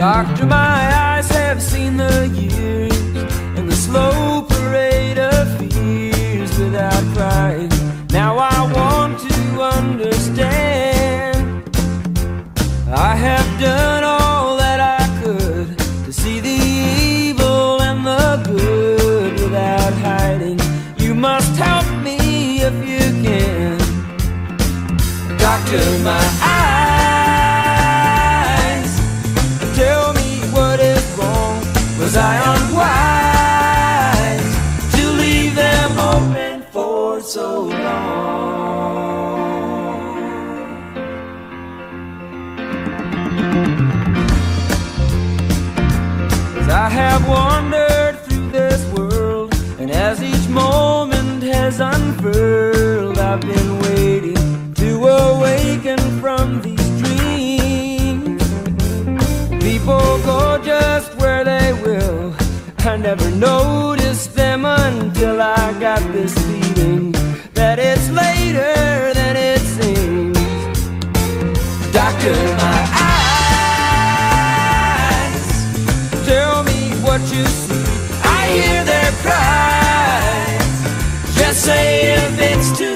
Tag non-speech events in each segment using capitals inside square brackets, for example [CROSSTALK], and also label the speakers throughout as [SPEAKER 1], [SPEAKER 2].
[SPEAKER 1] Doctor, my eyes have seen the years I've been waiting to awaken from these dreams. People go just where they will. I never noticed them until I got this feeling that it's later than it seems. Doctor, my eyes tell me what you see. I hear their cries. Just say if it's too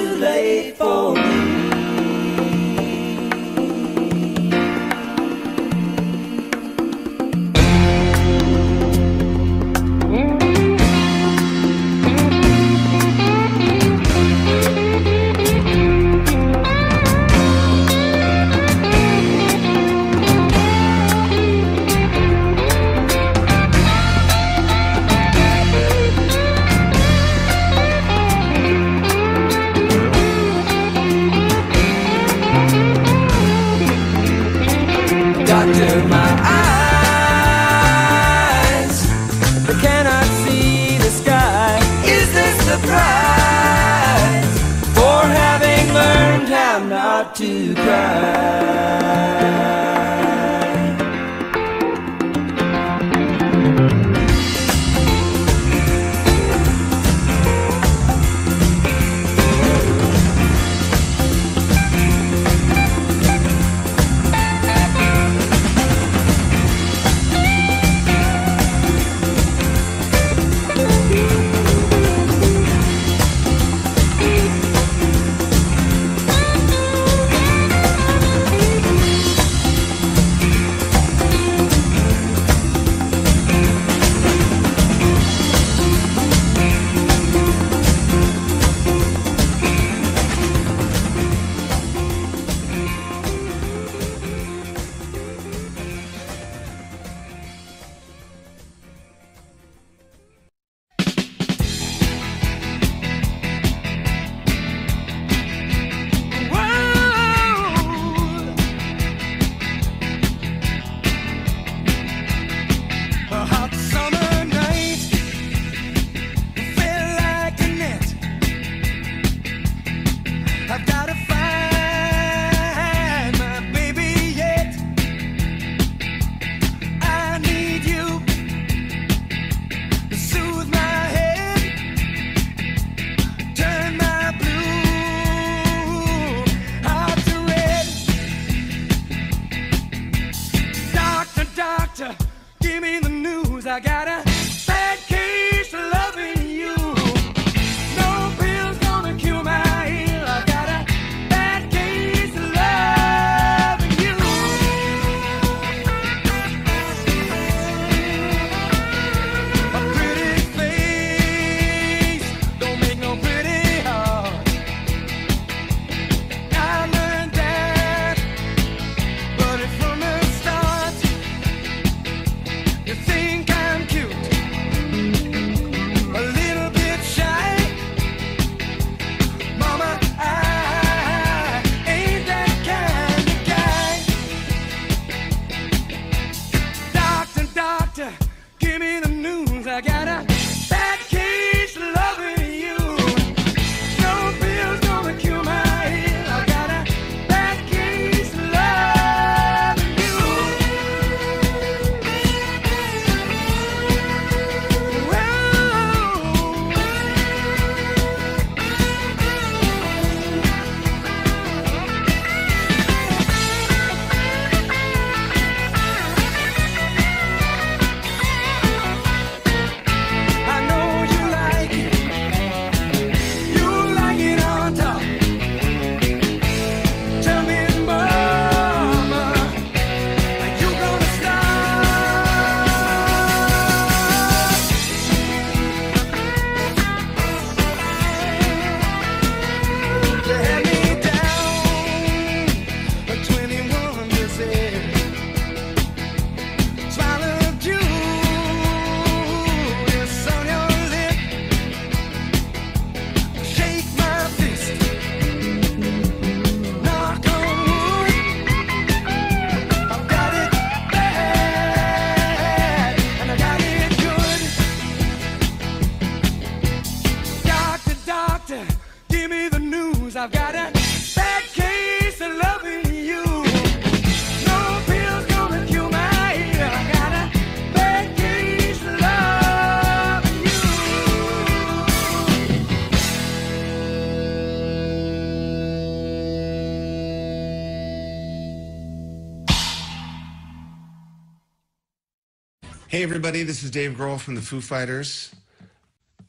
[SPEAKER 2] everybody, this is Dave Grohl from the Foo Fighters.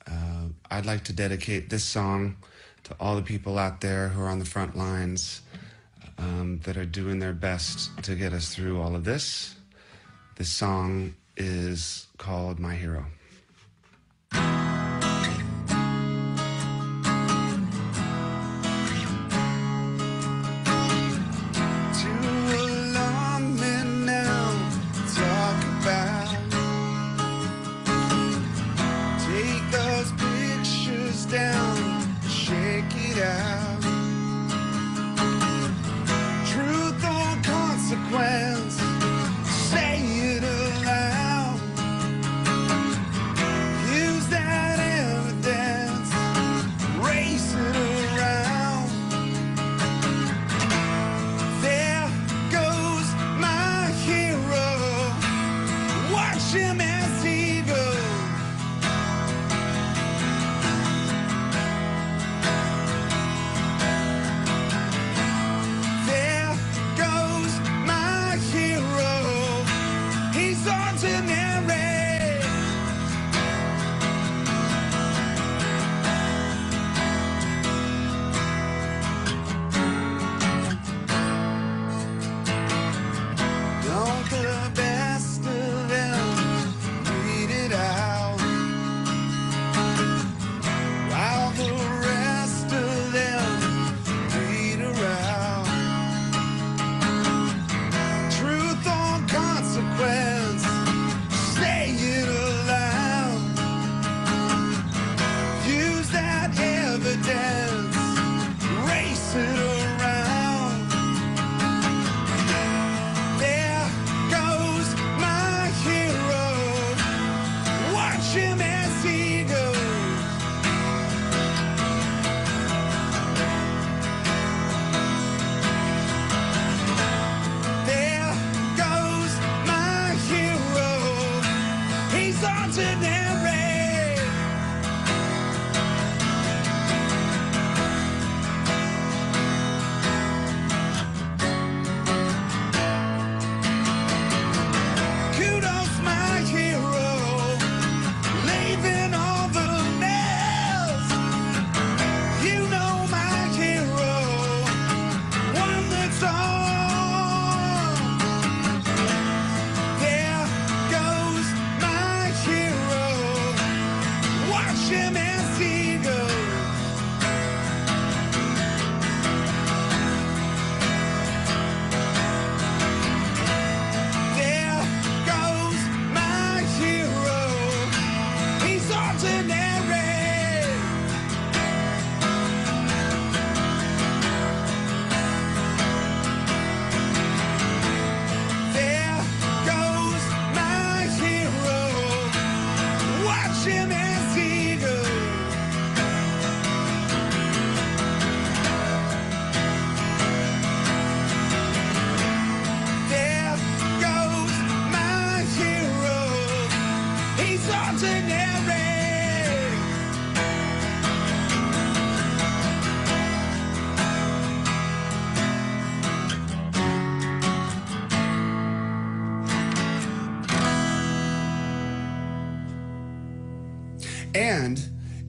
[SPEAKER 2] Uh, I'd like to dedicate this song to all the people out there who are on the front lines um, that are doing their best to get us through all of this. This song is called My Hero.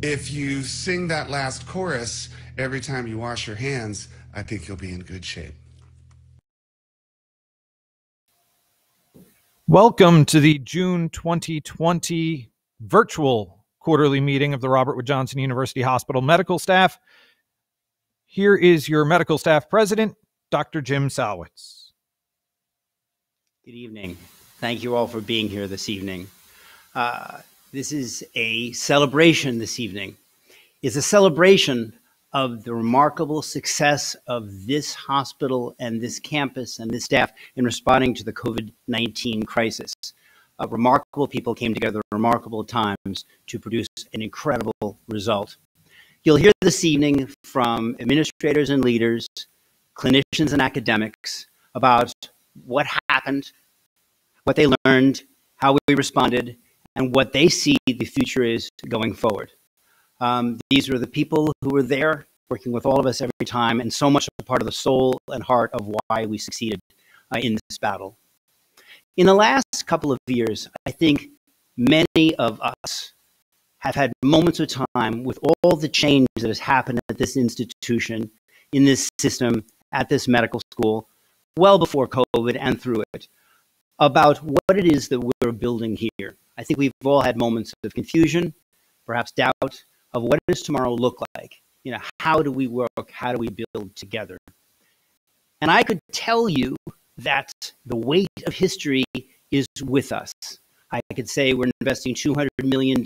[SPEAKER 2] If you sing that last chorus every time you wash your hands, I think you'll be in good shape.
[SPEAKER 3] Welcome to the June 2020 virtual quarterly meeting of the Robert Wood Johnson University Hospital medical staff. Here is your medical staff president, Dr. Jim Salwitz.
[SPEAKER 4] Good evening. Thank you all for being here this evening. Uh, this is a celebration this evening. It's a celebration of the remarkable success of this hospital and this campus and this staff in responding to the COVID 19 crisis. Uh, remarkable people came together at remarkable times to produce an incredible result. You'll hear this evening from administrators and leaders, clinicians and academics about what happened, what they learned, how we responded, and what they see the future is going forward. Um, these are the people who were there working with all of us every time and so much a part of the soul and heart of why we succeeded uh, in this battle. In the last couple of years, I think many of us have had moments of time with all the change that has happened at this institution, in this system, at this medical school, well before COVID and through it, about what it is that we're building here. I think we've all had moments of confusion, perhaps doubt, of what does tomorrow look like? You know, how do we work? How do we build together? And I could tell you that the weight of history is with us. I could say we're investing $200 million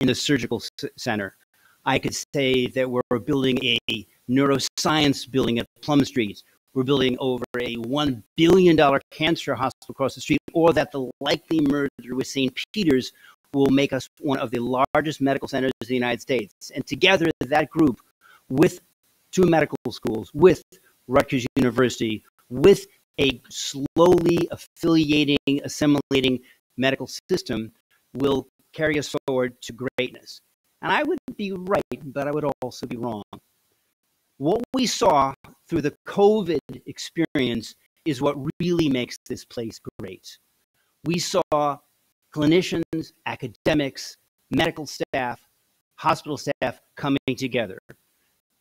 [SPEAKER 4] in the surgical center. I could say that we're building a neuroscience building at Plum Street. We're building over a $1 billion cancer hospital across the street, or that the likely merger with St. Peter's will make us one of the largest medical centers in the United States. And together, that group, with two medical schools, with Rutgers University, with a slowly affiliating, assimilating medical system, will carry us forward to greatness. And I would be right, but I would also be wrong. What we saw through the COVID experience is what really makes this place great. We saw clinicians, academics, medical staff, hospital staff coming together,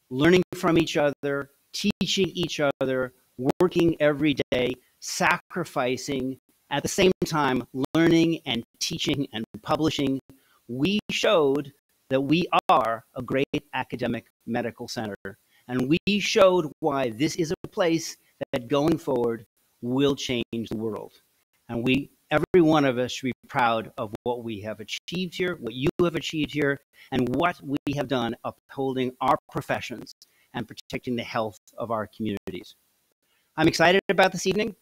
[SPEAKER 4] learning from each other, teaching each other, working every day, sacrificing, at the same time, learning and teaching and publishing. We showed that we are a great academic medical center. And we showed why this is a place that going forward will change the world. And we every one of us should be proud of what we have achieved here, what you have achieved here, and what we have done upholding our professions and protecting the health of our communities. I'm excited about this evening.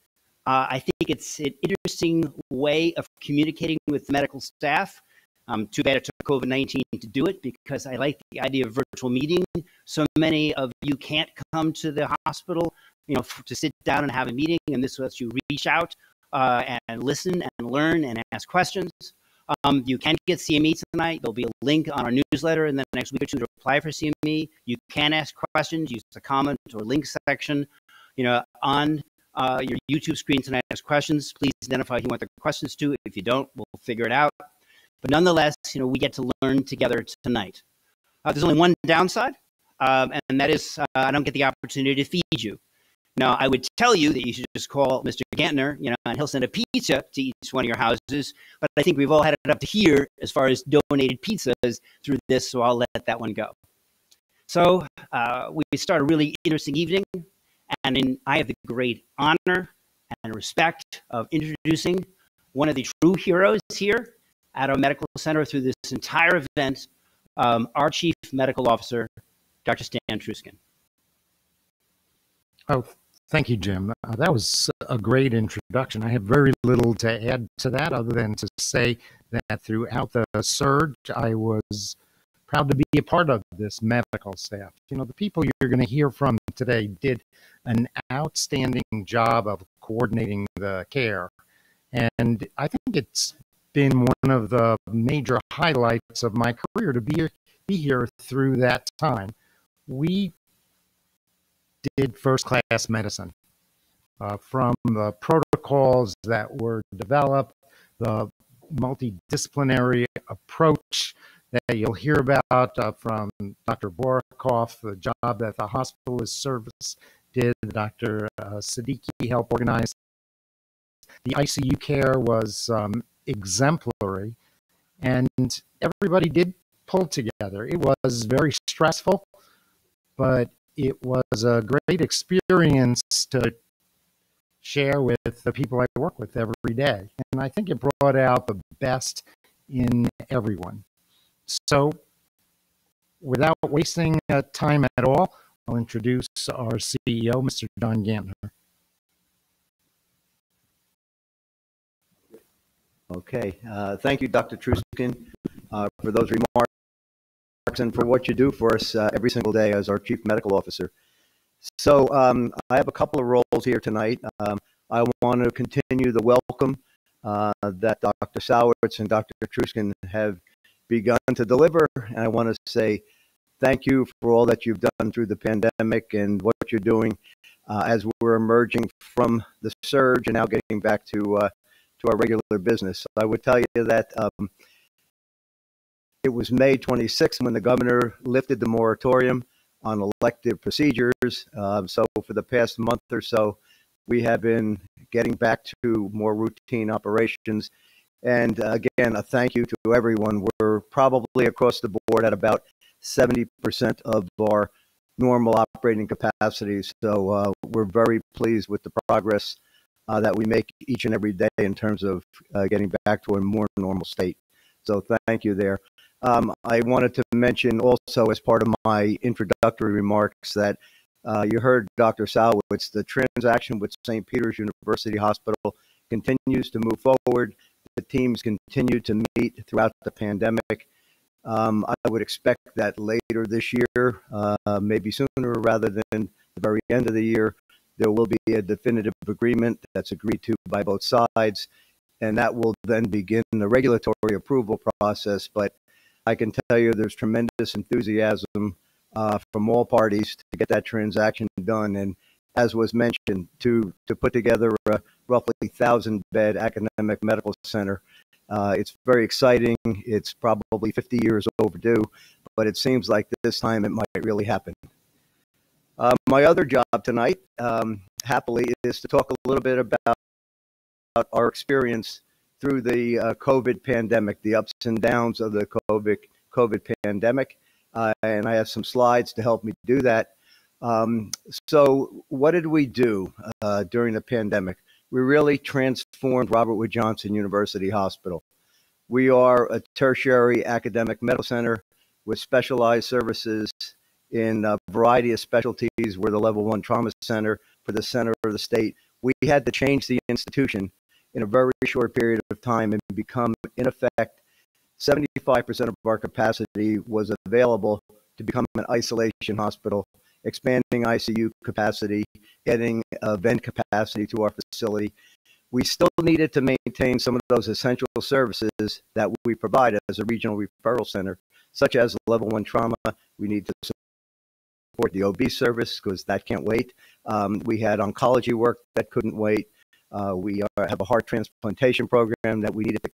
[SPEAKER 4] Uh, I think it's an interesting way of communicating with medical staff. Um, too bad it took COVID 19 to do it because I like the idea of virtual meeting. So many of you can't come to the hospital, you know, to sit down and have a meeting, and this lets you reach out uh, and listen and learn and ask questions. Um, you can get CME tonight. There'll be a link on our newsletter in the next week or two to apply for CME. You can ask questions, use the comment or link section, you know, on uh, your YouTube screen tonight. Ask questions. Please identify who you want the questions to. If you don't, we'll figure it out. But nonetheless, you know, we get to learn together tonight. Uh, there's only one downside, um, and that is uh, I don't get the opportunity to feed you. Now, I would tell you that you should just call Mr. Gantner, you know, and he'll send a pizza to each one of your houses. But I think we've all had it up to here as far as donated pizzas through this, so I'll let that one go. So uh, we start a really interesting evening, and in, I have the great honor and respect of introducing one of the true heroes here at our medical center through this entire event, um, our chief medical officer, Dr. Stan Trooskin.
[SPEAKER 5] Oh, Thank you, Jim. Uh, that was a great introduction. I have very little to add to that other than to say that throughout the surge, I was proud to be a part of this medical staff. You know, the people you're going to hear from today did an outstanding job of coordinating the care. And I think it's been one of the major highlights of my career to be, be here through that time. We did first class medicine. Uh, from the protocols that were developed, the multidisciplinary approach that you'll hear about uh, from Dr. Boruchoff, the job that the hospitalist service did, Dr. Uh, Siddiqui helped organize. The ICU care was um, exemplary, and everybody did pull together. It was very stressful, but it was a great experience to share with the people I work with every day. And I think it brought out the best in everyone. So, without wasting uh, time at all, I'll introduce our CEO, Mr. John Gantner.
[SPEAKER 6] Okay. Uh, thank you, Dr. Trooskin, uh, for those remarks and for what you do for us uh, every single day as our chief medical officer. So um, I have a couple of roles here tonight. Um, I want to continue the welcome uh, that Dr. Salwitz and Dr. Trooskin have begun to deliver, and I want to say thank you for all that you've done through the pandemic and what you're doing uh, as we're emerging from the surge and now getting back to uh, to our regular business. I would tell you that um, it was May 26th when the governor lifted the moratorium on elective procedures. Uh, so for the past month or so, we have been getting back to more routine operations. And again, a thank you to everyone. We're probably across the board at about 70% of our normal operating capacity. So uh, we're very pleased with the progress uh, that we make each and every day in terms of uh, getting back to a more normal state. So thank you there. Um, I wanted to mention also as part of my introductory remarks that uh, you heard Dr. Salwitz, the transaction with St. Peter's University Hospital continues to move forward. The teams continue to meet throughout the pandemic. Um, I would expect that later this year, uh, maybe sooner rather than the very end of the year, there will be a definitive agreement that's agreed to by both sides, and that will then begin the regulatory approval process. But I can tell you there's tremendous enthusiasm uh, from all parties to get that transaction done. And as was mentioned, to, to put together a roughly 1,000 bed academic medical center. Uh, it's very exciting. It's probably 50 years overdue, but it seems like this time it might really happen. Uh, my other job tonight, um, happily, is to talk a little bit about, our experience through the uh, COVID pandemic, the ups and downs of the COVID, COVID pandemic. Uh, and I have some slides to help me do that. Um, so, what did we do uh, during the pandemic? We really transformed Robert Wood Johnson University Hospital. We are a tertiary academic medical center with specialized services in a variety of specialties. We're the level one trauma center for the center of the state. We had to change the institution in a very short period of time and become, in effect, 75% of our capacity was available to become an isolation hospital expanding ICU capacity, getting uh, vent capacity to our facility. We still needed to maintain some of those essential services that we provide as a regional referral center, such as level one trauma. We need to support the OB service because that can't wait. Um, we had oncology work that couldn't wait. Uh, we are, have a heart transplantation program that we needed to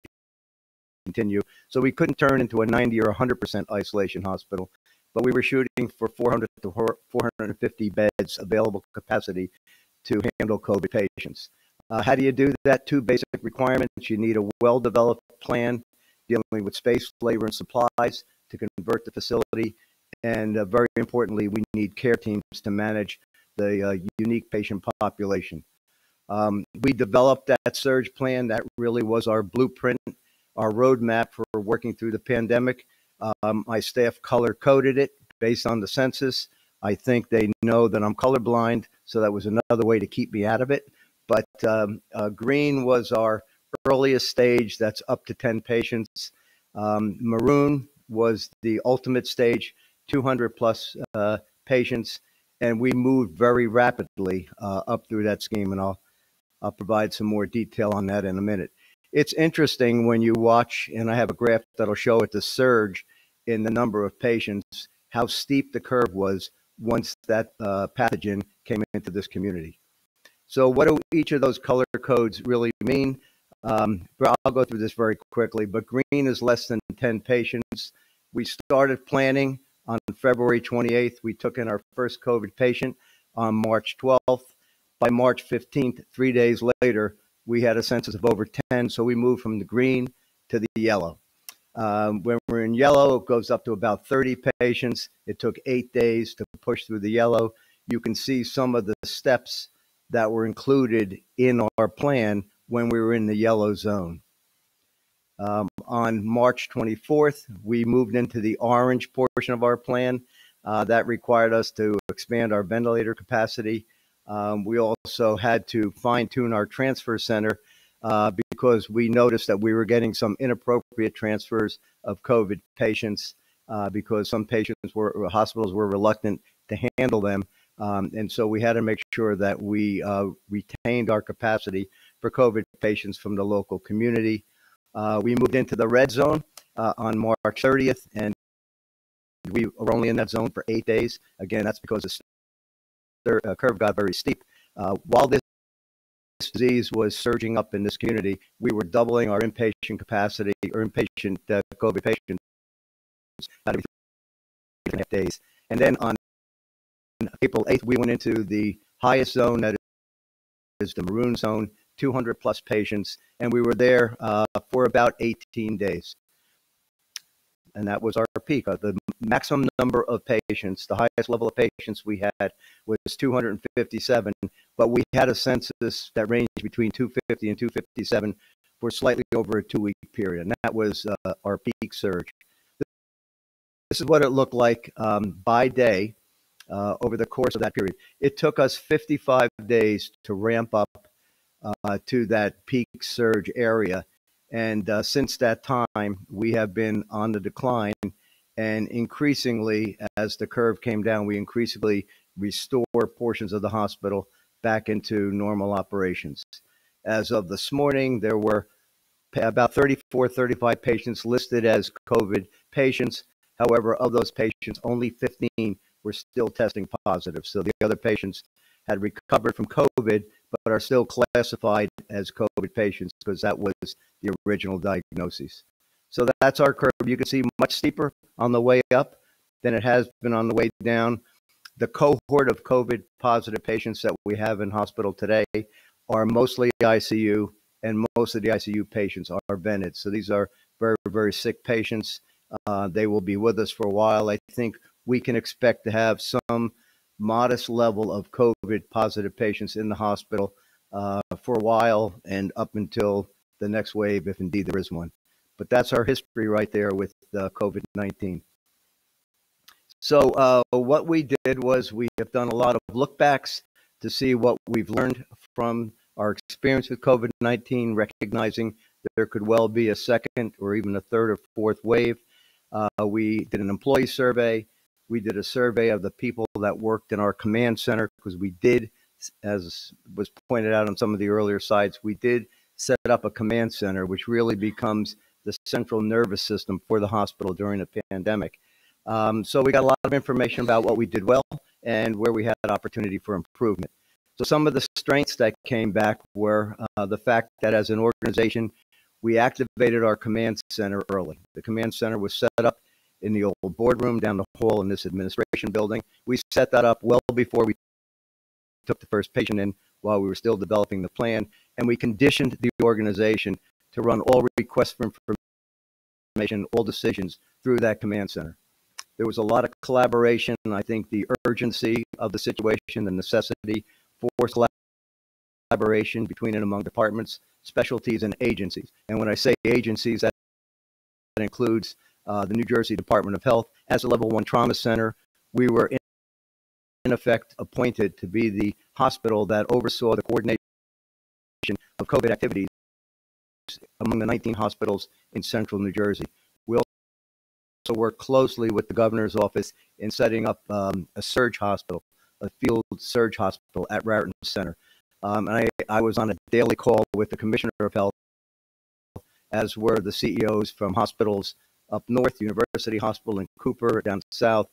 [SPEAKER 6] continue. So we couldn't turn into a 90 or 100% isolation hospital but we were shooting for 400 to 450 beds available capacity to handle COVID patients. Uh, how do you do that? Two basic requirements. You need a well developed plan dealing with space, labor, and supplies to convert the facility. And uh, very importantly, we need care teams to manage the uh, unique patient population. Um, we developed that surge plan. That really was our blueprint, our roadmap for working through the pandemic. Um, my staff color coded it based on the census. I think they know that I'm colorblind, so that was another way to keep me out of it. But um, uh, green was our earliest stage, that's up to 10 patients. Um, maroon was the ultimate stage, 200 plus uh, patients, and we moved very rapidly uh, up through that scheme, and I'll, I'll provide some more detail on that in a minute. It's interesting when you watch, and I have a graph that'll show it the surge in the number of patients, how steep the curve was once that uh, pathogen came into this community. So, what do each of those color codes really mean? Um, I'll go through this very quickly, but green is less than 10 patients. We started planning on February 28th. We took in our first COVID patient on March 12th. By March 15th, three days later, we had a census of over 10. So we moved from the green to the yellow. Um, when we're in yellow, it goes up to about 30 patients. It took eight days to push through the yellow. You can see some of the steps that were included in our plan when we were in the yellow zone. Um, on March 24th, we moved into the orange portion of our plan. Uh, that required us to expand our ventilator capacity. Um, we also had to fine tune our transfer center uh, because we noticed that we were getting some inappropriate transfers of COVID patients uh, because some patients were hospitals were reluctant to handle them. Um, and so we had to make sure that we uh, retained our capacity for COVID patients from the local community. Uh, we moved into the red zone uh, on March 30th, and we were only in that zone for eight days. Again, that's because the uh, curve got very steep. While this disease was surging up in this community, we were doubling our inpatient capacity or inpatient uh, COVID patients about every three and a half days. And then on April 8th, we went into the highest zone that is the maroon zone, 200 plus patients, and we were there uh, for about 18 days. And that was our peak. Uh, the maximum number of patients, the highest level of patients we had was 257, but we had a census that ranged between 250 and 257 for slightly over a two week period. And that was uh, our peak surge. This is what it looked like um, by day uh, over the course of that period. It took us 55 days to ramp up uh, to that peak surge area. And uh, since that time, we have been on the decline. And increasingly, as the curve came down, we increasingly restore portions of the hospital back into normal operations. As of this morning, there were about 34, 35 patients listed as COVID patients. However, of those patients, only 15 were still testing positive. So the other patients had recovered from COVID, but are still classified as COVID patients because that was the original diagnosis. So that's our curve. You can see much steeper on the way up than it has been on the way down. The cohort of COVID positive patients that we have in hospital today are mostly ICU, and most of the ICU patients are vented. So these are very, very sick patients. Uh, they will be with us for a while. I think we can expect to have some modest level of COVID positive patients in the hospital uh, for a while and up until the next wave, if indeed there is one. But that's our history right there with uh, COVID 19. So, uh, what we did was we have done a lot of lookbacks to see what we've learned from our experience with COVID 19, recognizing there could well be a second or even a third or fourth wave. Uh, we did an employee survey. We did a survey of the people that worked in our command center because we did, as was pointed out on some of the earlier sites, we did set up a command center, which really becomes the central nervous system for the hospital during a pandemic. Um, so we got a lot of information about what we did well and where we had opportunity for improvement. So some of the strengths that came back were uh, the fact that as an organization, we activated our command center early. The command center was set up in the old boardroom down the hall in this administration building. We set that up well before we took the first patient in while we were still developing the plan. And we conditioned the organization to run all requests for information, all decisions through that command center. There was a lot of collaboration. I think the urgency of the situation, the necessity for collaboration between and among departments, specialties, and agencies. And when I say agencies, that includes uh, the New Jersey Department of Health as a level one trauma center. We were in, in effect appointed to be the hospital that oversaw the coordination of COVID activities among the 19 hospitals in central New Jersey. We also worked closely with the governor's office in setting up um, a surge hospital, a field surge hospital at Raritan Center. Um, and I, I was on a daily call with the commissioner of health, as were the CEOs from hospitals up north, University Hospital in Cooper, down south,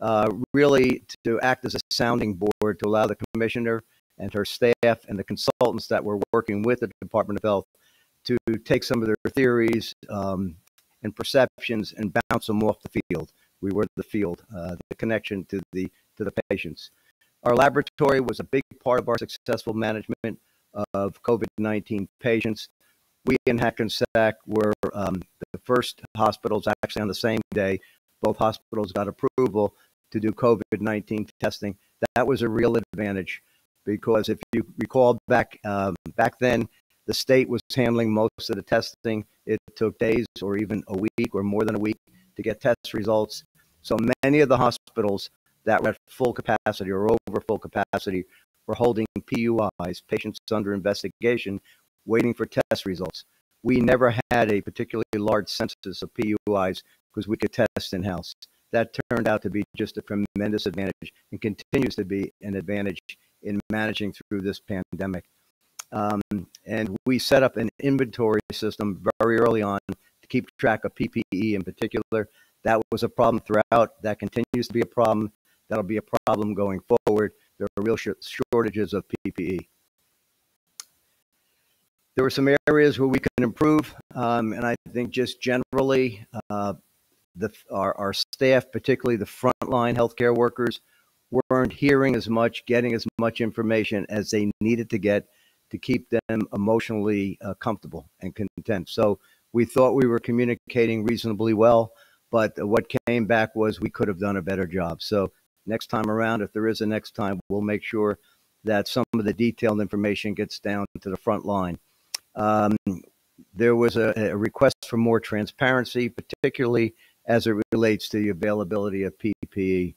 [SPEAKER 6] uh, really to act as a sounding board to allow the commissioner and her staff and the consultants that were working with the Department of Health to take some of their theories um, and perceptions and bounce them off the field. We were the field, uh, the connection to the to the patients. Our laboratory was a big part of our successful management of COVID-19 patients. We in Hackensack were um, the first hospitals actually on the same day. Both hospitals got approval to do COVID 19 testing. That was a real advantage because if you recall back um, back then, the state was handling most of the testing. It took days or even a week or more than a week to get test results. So many of the hospitals that were at full capacity or over full capacity were holding PUIs, patients under investigation, waiting for test results. We never had a particularly large census of PUIs because we could test in house. That turned out to be just a tremendous advantage and continues to be an advantage in managing through this pandemic. Um, and we set up an inventory system very early on to keep track of PPE in particular. That was a problem throughout. That continues to be a problem. That'll be a problem going forward. there are real sh- shortages of PPE. There were some areas where we could improve, um, and I think just generally, uh, the, our, our staff, particularly the frontline healthcare workers, weren't hearing as much, getting as much information as they needed to get to keep them emotionally uh, comfortable and content. So we thought we were communicating reasonably well, but what came back was we could have done a better job. So next time around, if there is a next time, we'll make sure that some of the detailed information gets down to the front line. Um, there was a, a, request for more transparency, particularly as it relates to the availability of PPE.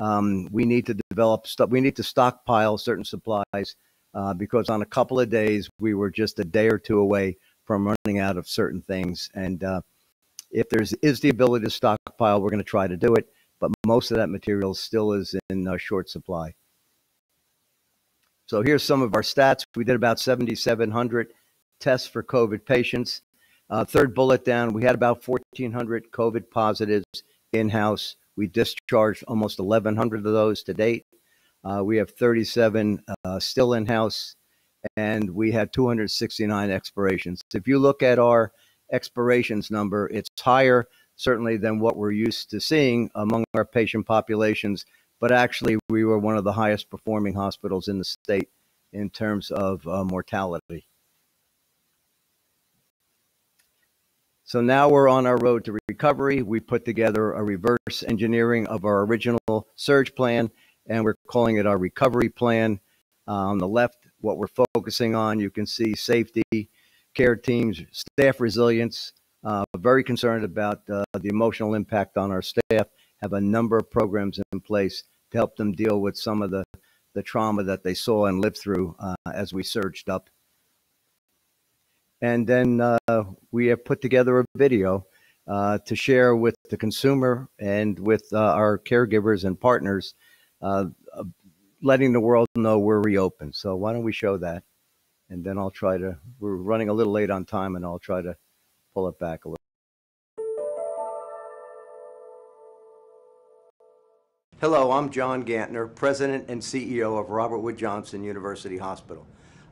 [SPEAKER 6] Um, we need to develop stuff. We need to stockpile certain supplies uh, because on a couple of days we were just a day or two away from running out of certain things. And uh, if there's is the ability to stockpile, we're going to try to do it. But most of that material still is in uh, short supply. So here's some of our stats. We did about 7,700 tests for COVID patients. Uh, third bullet down, we had about 1,400 COVID positives in house. We discharged almost 1,100 of those to date. Uh, we have 37 uh, still in house, and we had 269 expirations. If you look at our expirations number, it's higher certainly than what we're used to seeing among our patient populations, but actually we were one of the highest performing hospitals in the state in terms of uh, mortality. So now we're on our road to recovery. We put together a reverse engineering of our original surge plan, and we're calling it our recovery plan. Uh, on the left, what we're focusing on, you can see safety, care teams, staff resilience. Uh, very concerned about uh, the emotional impact on our staff. Have a number of programs in place to help them deal with some of the, the trauma that they saw and lived through uh, as we surged up and then uh, we have put together a video uh, to share with the consumer and with uh, our caregivers and partners, uh, letting the world know we're reopened. So why don't we show that? And then I'll try to, we're running a little late on time and I'll try to pull it back a little. Hello, I'm John Gantner, President and CEO of Robert Wood Johnson University Hospital.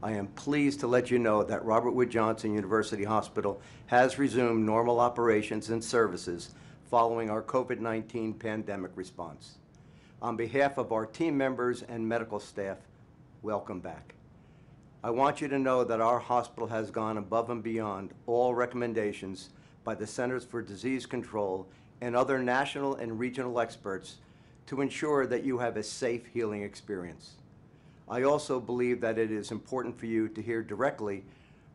[SPEAKER 6] I am pleased to let you know that Robert Wood Johnson University Hospital has resumed normal operations and services following our COVID-19 pandemic response. On behalf of our team members and medical staff, welcome back. I want you to know that our hospital has gone above and beyond all recommendations by the Centers for Disease Control and other national and regional experts to ensure that you have a safe healing experience. I also believe that it is important for you to hear directly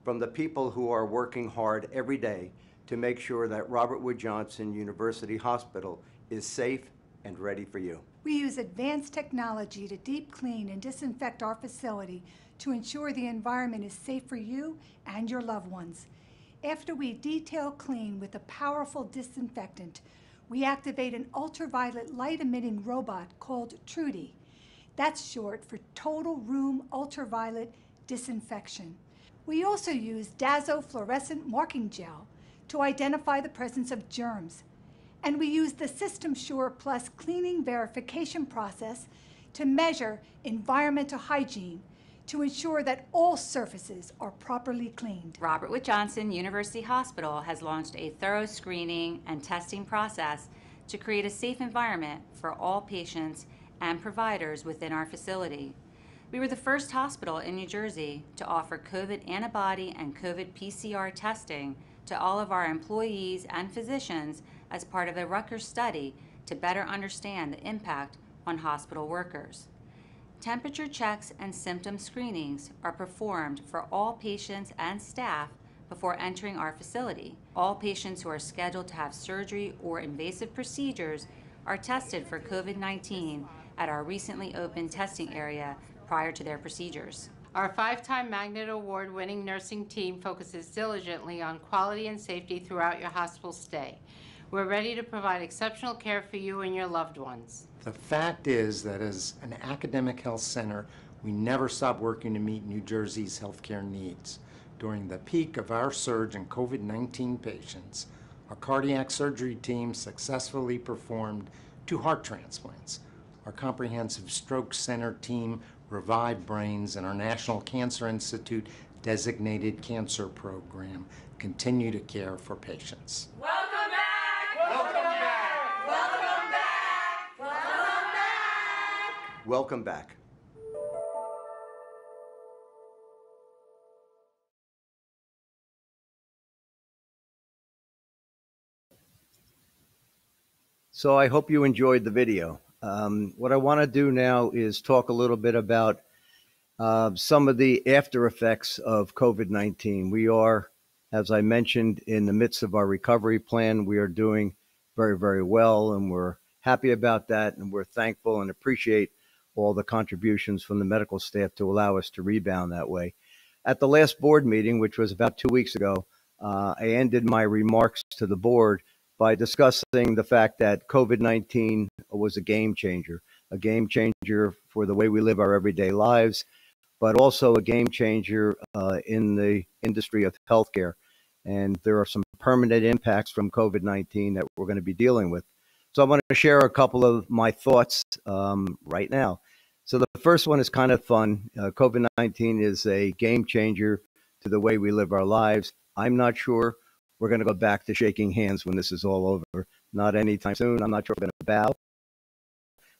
[SPEAKER 6] from the people who are working hard every day to make sure that Robert Wood Johnson University Hospital is safe and ready for you.
[SPEAKER 7] We use advanced technology to deep clean and disinfect our facility to ensure the environment is safe for you and your loved ones. After we detail clean with a powerful disinfectant, we activate an ultraviolet light emitting robot called Trudy. That's short for Total Room Ultraviolet Disinfection. We also use Dazo fluorescent marking gel to identify the presence of germs. And we use the System Sure Plus cleaning verification process to measure environmental hygiene to ensure that all surfaces are properly cleaned.
[SPEAKER 8] Robert Wood Johnson University Hospital has launched a thorough screening and testing process to create a safe environment for all patients and providers within our facility. We were the first hospital in New Jersey to offer COVID antibody and COVID PCR testing to all of our employees and physicians as part of a Rutgers study to better understand the impact on hospital workers. Temperature checks and symptom screenings are performed for all patients and staff before entering our facility. All patients who are scheduled to have surgery or invasive procedures are tested for COVID 19 at our recently opened testing area prior to their procedures.
[SPEAKER 9] Our five-time Magnet Award-winning nursing team focuses diligently on quality and safety throughout your hospital stay. We're ready to provide exceptional care for you and your loved ones.
[SPEAKER 5] The fact is that as an academic health center, we never stop working to meet New Jersey's healthcare needs. During the peak of our surge in COVID-19 patients, our cardiac surgery team successfully performed two heart transplants, our Comprehensive Stroke Center team, Revive Brains, and our National Cancer Institute designated cancer program continue to care for patients.
[SPEAKER 6] Welcome back. Welcome back! Welcome back! Welcome back! Welcome back. So I hope you enjoyed the video. Um, what I want to do now is talk a little bit about uh, some of the after effects of COVID 19. We are, as I mentioned, in the midst of our recovery plan. We are doing very, very well, and we're happy about that. And we're thankful and appreciate all the contributions from the medical staff to allow us to rebound that way. At the last board meeting, which was about two weeks ago, uh, I ended my remarks to the board by discussing the fact that COVID 19 was a game changer, a game changer for the way we live our everyday lives, but also a game changer uh, in the industry of healthcare. And there are some permanent impacts from COVID 19 that we're going to be dealing with. So I want to share a couple of my thoughts um, right now. So the first one is kind of fun. Uh, COVID 19 is a game changer to the way we live our lives. I'm not sure we're going to go back to shaking hands when this is all over. Not anytime soon. I'm not sure we're going to bow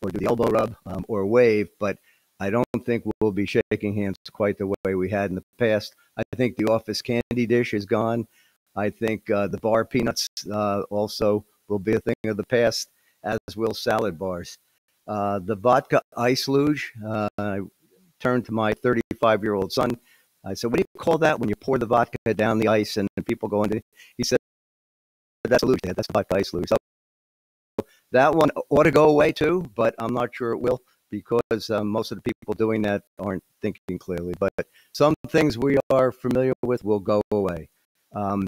[SPEAKER 6] or do the elbow rub um, or wave, but I don't think we'll be shaking hands quite the way we had in the past. I think the office candy dish is gone. I think uh, the bar peanuts uh, also will be a thing of the past, as will salad bars. Uh, the vodka ice luge, uh, I turned to my 35 year old son I said, what do you call that when you pour the vodka down the ice and people go into He said, that's luge, That's a vodka ice. So that one ought to go away too, but I'm not sure it will because um, most of the people doing that aren't thinking clearly. But some things we are familiar with will go away. Um,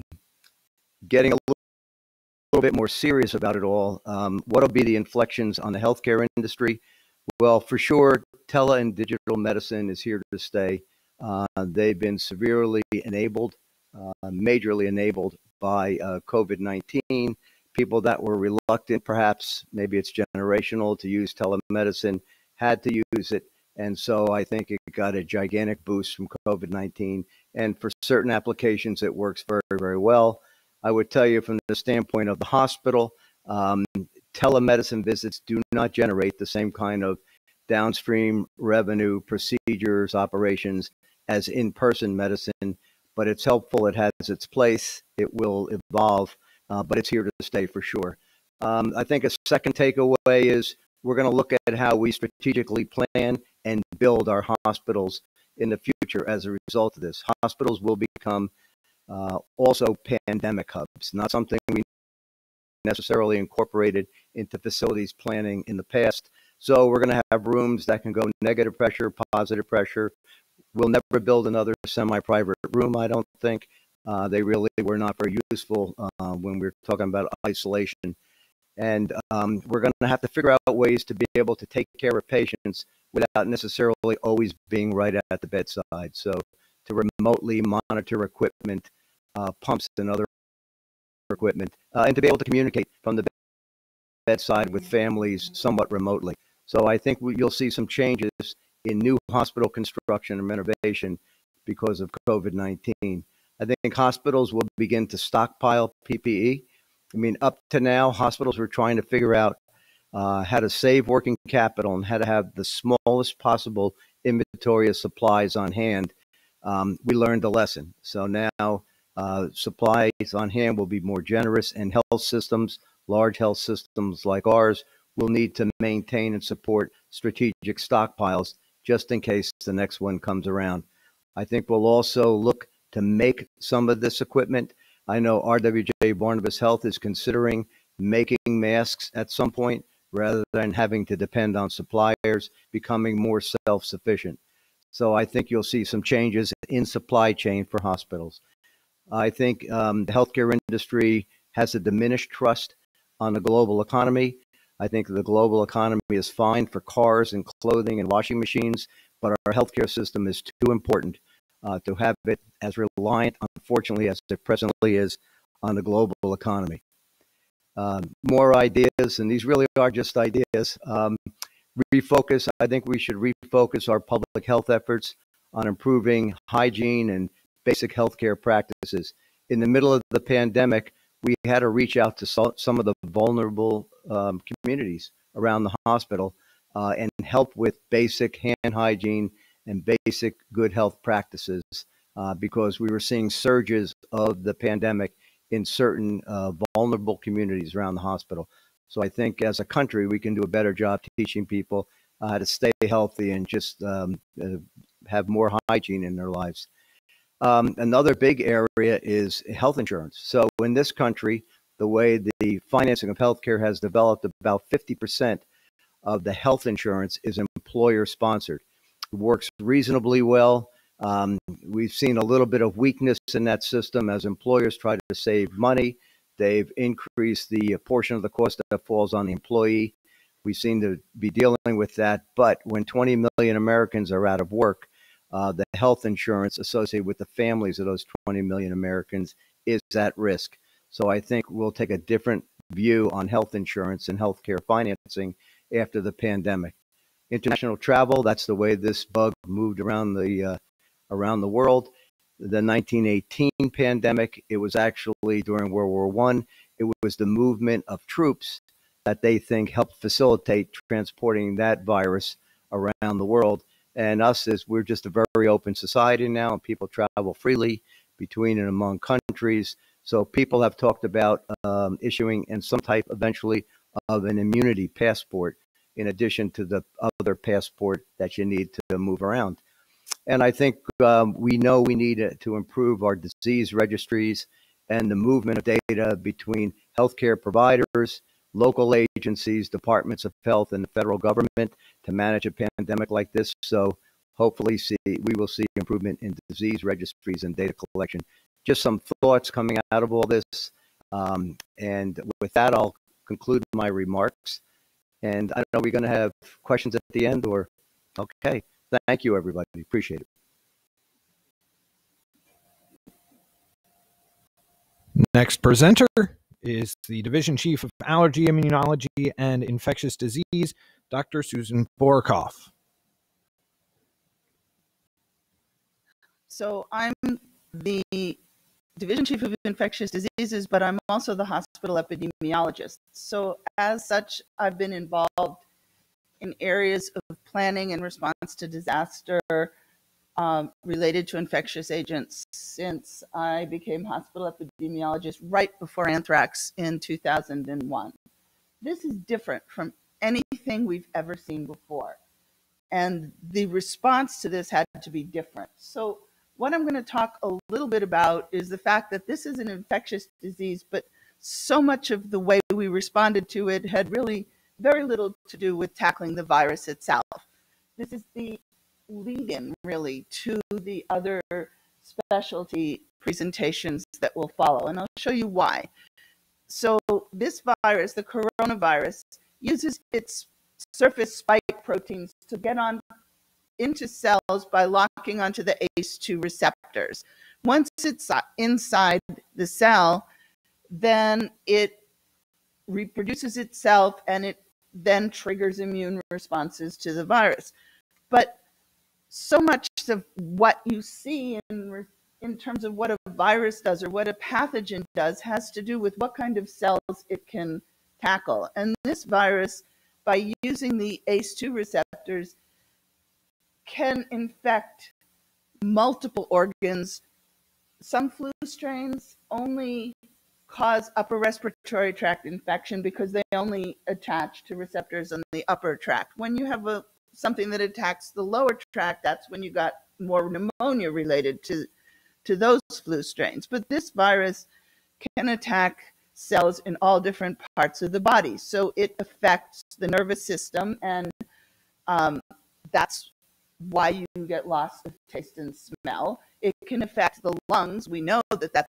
[SPEAKER 6] getting a little, little, bit more serious about it all, um, what will be the inflections on the healthcare industry? Well, for sure, tele and digital medicine is here to stay. Uh, they've been severely enabled, uh, majorly enabled by uh, COVID 19. People that were reluctant, perhaps, maybe it's generational, to use telemedicine, had to use it. And so I think it got a gigantic boost from COVID 19. And for certain applications, it works very, very well. I would tell you from the standpoint of the hospital, um, telemedicine visits do not generate the same kind of downstream revenue, procedures, operations as in person medicine, but it's helpful. It has its place. It will evolve, uh, but it's here to stay for sure. Um, I think a second takeaway is we're going to look at how we strategically plan and build our hospitals in the future as a result of this. Hospitals will become uh, also pandemic hubs, not something we necessarily incorporated into facilities planning in the past. So we're going to have rooms that can go negative pressure, positive pressure, We'll never build another semi-private room, I don't think. Uh, they really were not very useful uh, when we are talking about isolation. And um, we're going to have to figure out ways to be able to take care of patients without necessarily always being right at the bedside. So to remotely monitor equipment, uh, pumps and other equipment, uh, and to be able to communicate from the bedside with families somewhat remotely. So I think we, you'll see some changes in new hospital construction and renovation because of COVID 19. I think hospitals will begin to stockpile PPE. I mean, up to now, hospitals were trying to figure out uh, how to save working capital and how to have the smallest possible inventory of supplies on hand. Um, we learned a lesson. So now uh, supplies on hand will be more generous, and health systems, large health systems like ours, will need to maintain and support strategic stockpiles just in case the next one comes around. I think we'll also look to make some of this equipment. I know RWJ Barnabas Health is considering making masks at some point rather than having to depend on suppliers, becoming more self sufficient. So I think you'll see some changes in supply chain for hospitals. I think um, the healthcare industry has a diminished trust on the global economy. I think the global economy is fine for cars and clothing and washing machines, but our healthcare system is too important uh, to have it as reliant, unfortunately, as it presently is on the global economy. Um, more ideas, and these really are just ideas. Um, refocus. I think we should refocus our public health efforts on improving hygiene and basic healthcare practices. In the middle of the pandemic, we had to reach out to some of the vulnerable um, communities around the hospital uh, and help with basic hand hygiene and basic good health practices uh, because we were seeing surges of the pandemic in certain uh, vulnerable communities around the hospital. So I think as a country, we can do a better job teaching people uh, how to stay healthy and just um, uh, have more hygiene in their lives. Um, another big area is health insurance. So in this country, the way the financing of healthcare has developed, about 50% of the health insurance is employer sponsored. It works reasonably well. Um, we've seen a little bit of weakness in that system as employers try to save money. They've increased the portion of the cost that falls on the employee. We seem to be dealing with that. But when 20 million Americans are out of work, uh, the health insurance associated with the families of those 20 million Americans is at risk. So I think we'll take a different view on health insurance and healthcare financing after the pandemic. International travel, that's the way this bug moved around the uh, around the world. The 1918 pandemic, it was actually during World War One. It was the movement of troops that they think helped facilitate transporting that virus around the world. And us, is we're just a very open society now, and people travel freely between and among countries. So people have talked about um, issuing and some type eventually of an immunity passport in addition to the other passport that you need to move around. And I think um, we know we need to improve our disease registries and the movement of data between healthcare providers, local agencies, departments of health, and the federal government to manage a pandemic like this. So hopefully see, we will see improvement in disease registries and data collection. Just some thoughts coming out of all this. Um, and with that, I'll conclude my remarks. And I don't know, are we going to have questions at the end or? Okay. Thank you, everybody. Appreciate it.
[SPEAKER 3] Next presenter is the Division Chief of Allergy, Immunology, and Infectious Disease, Dr. Susan Boruchoff.
[SPEAKER 10] So I'm the Division Chief of Infectious Diseases, but I'm also the hospital epidemiologist. So as such, I've been involved in areas of planning and response to disaster um, related to infectious agents since I became hospital epidemiologist right before anthrax in 2001. This is different from anything we've ever seen before. And the response to this had to be different. So, what I'm going to talk a little bit about is the fact that this is an infectious disease, but so much of the way we responded to it had really very little to do with tackling the virus itself. This is the lead in really to the other specialty presentations that will follow, and I'll show you why. So, this virus, the coronavirus, uses its surface spike proteins to get on into cells by locking onto the ACE2 receptors. Once it's uh, inside the cell, then it reproduces itself and it then triggers immune responses to the virus. But so much of what you see in in terms of what a virus does or what a pathogen does has to do with what kind of cells it can tackle. And this virus, by using the ACE2 receptors, can infect multiple organs. Some flu strains only cause upper respiratory tract infection because they only attach to receptors on the upper tract. When you have a something that attacks the lower tract, that's when you got more pneumonia related to, to those flu strains. But this virus can attack cells in all different parts of the body. So it affects the nervous system, and um, that's why you get loss of taste and smell. It can affect the lungs. We know that that's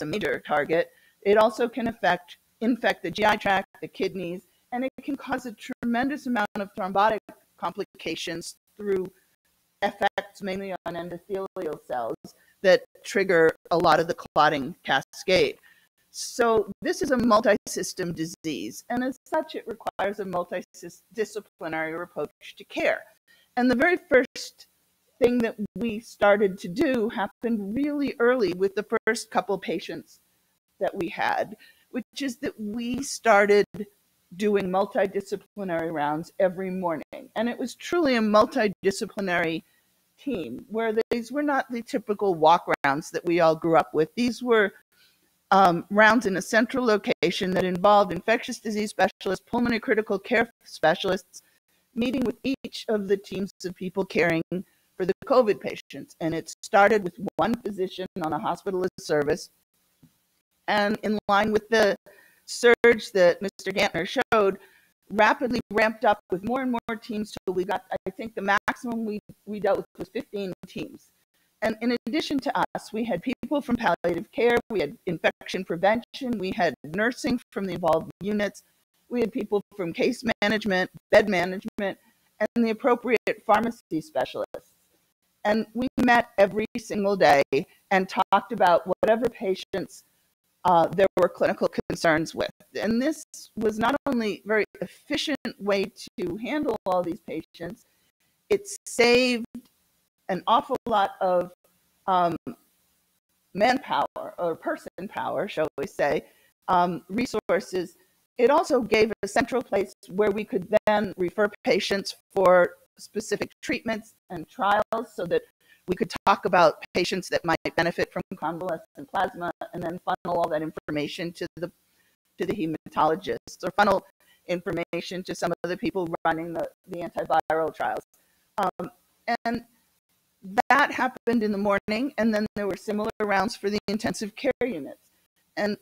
[SPEAKER 10] a major target. It also can affect infect the GI tract, the kidneys, and it can cause a tremendous amount of thrombotic complications through effects mainly on endothelial cells that trigger a lot of the clotting cascade. So this is a multi-system disease, and as such, it requires a multidisciplinary approach to care. And the very first thing that we started to do happened really early with the first couple patients that we had, which is that we started doing multidisciplinary rounds every morning. And it was truly a multidisciplinary team where these were not the typical walk rounds that we all grew up with. These were um, rounds in a central location that involved infectious disease specialists, pulmonary critical care specialists, meeting with each of the teams of people caring for the COVID patients. And it started with one physician on a hospitalist service. And in line with the surge that Mr. Gantner showed, rapidly ramped up with more and more teams till we got, I think the maximum we, we dealt with was 15 teams. And in addition to us, we had people from palliative care, we had infection prevention, we had nursing from the involved units, we had people from case management, bed management, and the appropriate pharmacy specialists. And we met every single day and talked about whatever patients uh, there were clinical concerns with. And this was not only very efficient way to handle all these patients, it saved an awful lot of um, manpower or person power, shall we say, um, resources. It also gave a central place where we could then refer patients for specific treatments and trials so that we could talk about patients that might benefit from convalescent plasma and then funnel all that information to the to the hematologists or funnel information to some of the people running the, the antiviral trials. Um, and that happened in the morning, and then there were similar rounds for the intensive care units. And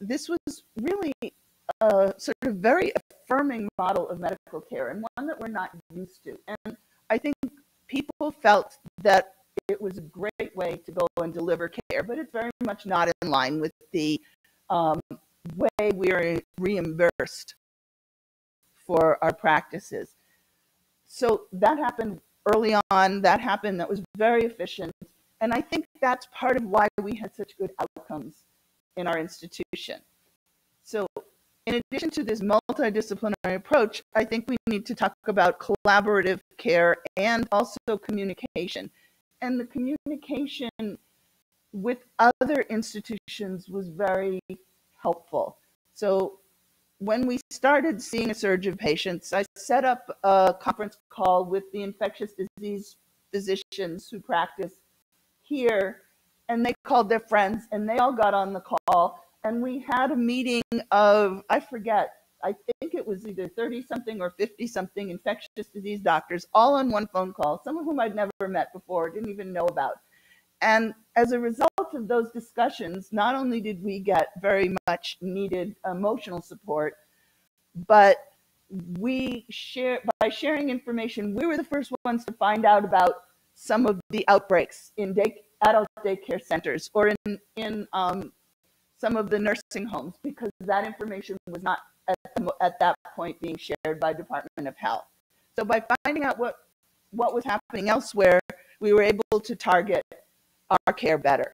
[SPEAKER 10] this was really a sort of very affirming model of medical care and one that we're not used to. And I think people felt that it was a great way to go and deliver care, but it's very much not in line with the um, way we are reimbursed for our practices. So that happened early on. That happened. That was very efficient. And I think that's part of why we had such good outcomes in our institution. So in addition to this multidisciplinary approach, I think we need to talk about collaborative care and also communication and the communication with other institutions was very helpful. So when we started seeing a surge of patients, I set up a conference call with the infectious disease physicians who practice here, and they called their friends, and they all got on the call, and we had a meeting of, I forget, I think it was either 30 something or 50 something infectious disease doctors, all on one phone call, some of whom I'd never met before, didn't even know about. And as a result of those discussions, not only did we get very much needed emotional support, but we share by sharing information, we were the first ones to find out about some of the outbreaks in day, adult daycare centers or in, in um, some of the nursing homes because that information was not at, at that point being shared by Department of Health. So by finding out what, what was happening elsewhere, we were able to target our care better.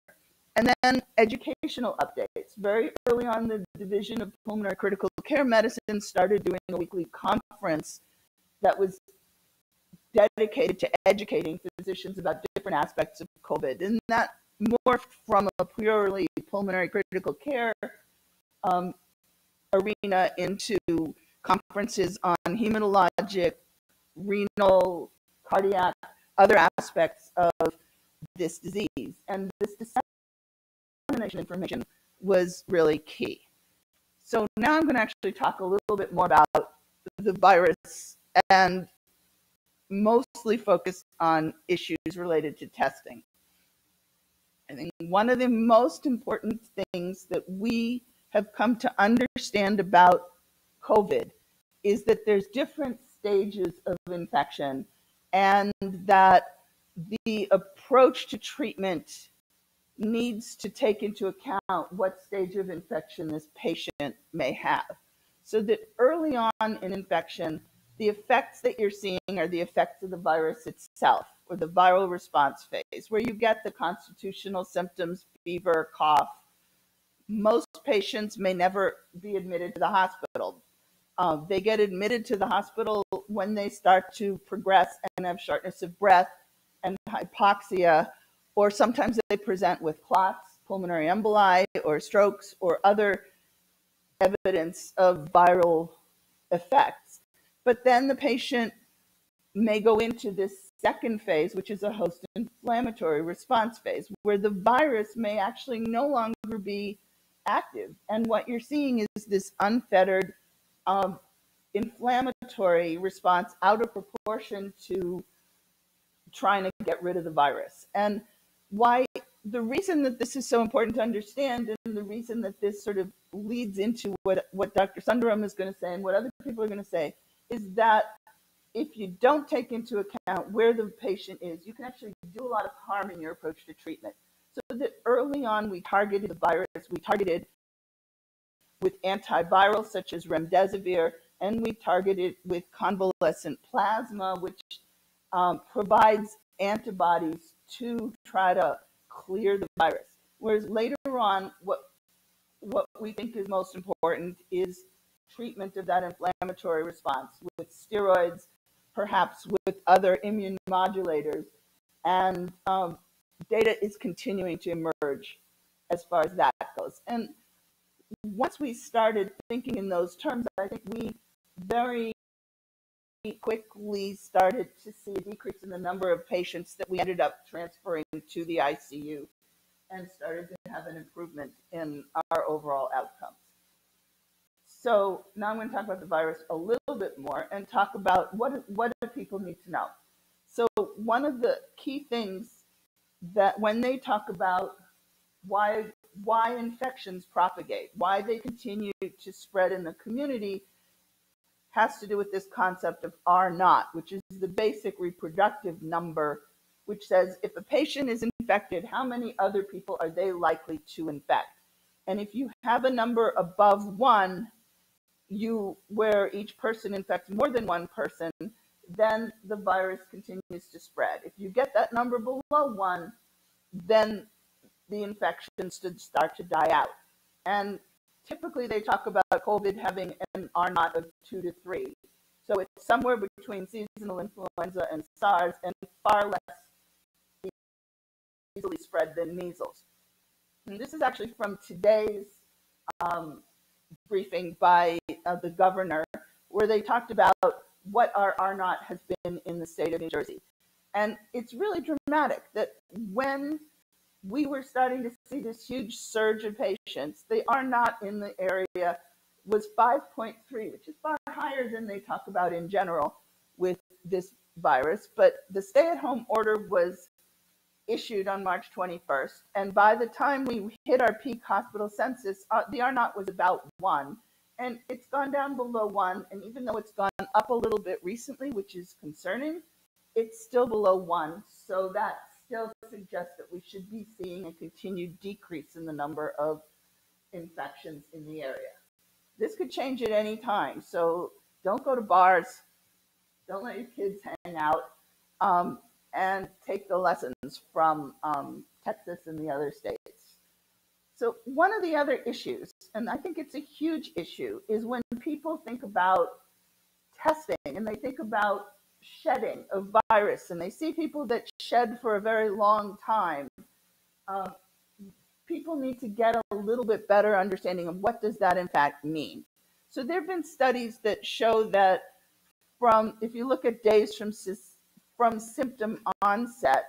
[SPEAKER 10] And then educational updates. Very early on, the Division of Pulmonary Critical Care Medicine started doing a weekly conference that was dedicated to educating physicians about different aspects of COVID. And that morphed from a purely pulmonary critical care um, arena into conferences on hematologic, renal, cardiac, other aspects of this disease. And this dissemination information was really key. So now I'm going to actually talk a little bit more about the virus and mostly focus on issues related to testing. I think one of the most important things that we have come to understand about COVID is that there's different stages of infection and that the approach to treatment needs to take into account what stage of infection this patient may have. So that early on in infection, the effects that you're seeing are the effects of the virus itself or the viral response phase, where you get the constitutional symptoms, fever, cough, most patients may never be admitted to the hospital. Uh, they get admitted to the hospital when they start to progress and have shortness of breath and hypoxia, or sometimes they present with clots, pulmonary emboli, or strokes, or other evidence of viral effects. But then the patient may go into this second phase, which is a host inflammatory response phase, where the virus may actually no longer be active. And what you're seeing is this unfettered um, inflammatory response out of proportion to trying to get rid of the virus. And why the reason that this is so important to understand and the reason that this sort of leads into what, what Dr. Sunderram is going to say and what other people are going to say is that if you don't take into account where the patient is, you can actually do a lot of harm in your approach to treatment. So that early on, we targeted the virus, we targeted with antivirals such as remdesivir, and we targeted with convalescent plasma, which um, provides antibodies to try to clear the virus. Whereas later on, what what we think is most important is treatment of that inflammatory response with steroids, perhaps with other immune modulators, and um, data is continuing to emerge as far as that goes. And once we started thinking in those terms, I think we very quickly started to see a decrease in the number of patients that we ended up transferring to the ICU and started to have an improvement in our overall outcomes. So now I'm going to talk about the virus a little bit more and talk about what, what do people need to know. So one of the key things that when they talk about why why infections propagate, why they continue to spread in the community, has to do with this concept of R naught, which is the basic reproductive number, which says if a patient is infected, how many other people are they likely to infect? And if you have a number above one, you where each person infects more than one person, then the virus continues to spread. If you get that number below one, then the infections should start to die out. And typically they talk about COVID having an R naught of two to three. So it's somewhere between seasonal influenza and SARS and far less easily spread than measles. And this is actually from today's um, briefing by uh, the governor, where they talked about what our R naught has been in the state of New Jersey. And it's really dramatic that when we were starting to see this huge surge of patients. the R naught in the area was 5.3, which is far higher than they talk about in general with this virus. But the stay at home order was issued on March 21st. And by the time we hit our peak hospital census, uh, the R naught was about one. And it's gone down below one. And even though it's gone up a little bit recently, which is concerning, it's still below one. So that still suggests that we should be seeing a continued decrease in the number of infections in the area. This could change at any time, so don't go to bars, don't let your kids hang out, um, and take the lessons from um, Texas and the other states. So, one of the other issues, and I think it's a huge issue, is when people think about testing and they think about shedding of virus and they see people that shed for a very long time, um, people need to get a little bit better understanding of what does that in fact mean. So there have been studies that show that from, if you look at days from, from symptom onset,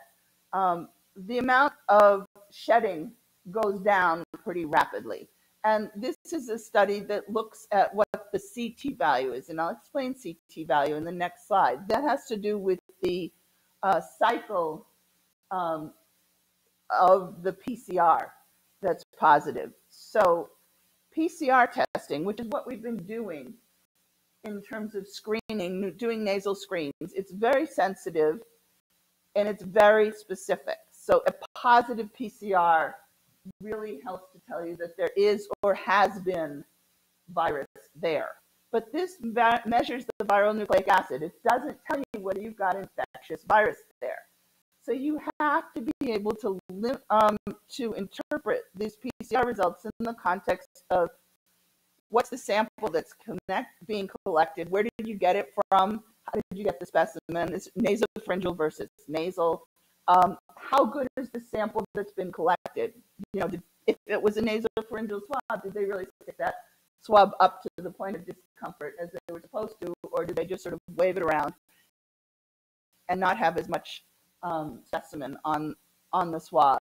[SPEAKER 10] um, the amount of shedding goes down pretty rapidly. And this is a study that looks at what the CT value is, and I'll explain CT value in the next slide. That has to do with the uh, cycle um, of the PCR that's positive. So PCR testing, which is what we've been doing in terms of screening, doing nasal screens, it's very sensitive and it's very specific. So a positive PCR really helps to tell you that there is or has been virus there. But this measures the viral nucleic acid. It doesn't tell you whether you've got infectious virus there. So you have to be able to um, to interpret these PCR results in the context of what's the sample that's connect, being collected, where did you get it from, how did you get the specimen, is nasopharyngeal versus nasal, um, how good is the sample that's been collected? You know, did, if it was a nasopharyngeal swab, did they really stick that swab up to the point of discomfort as they were supposed to, or did they just sort of wave it around and not have as much um, specimen on on the swab?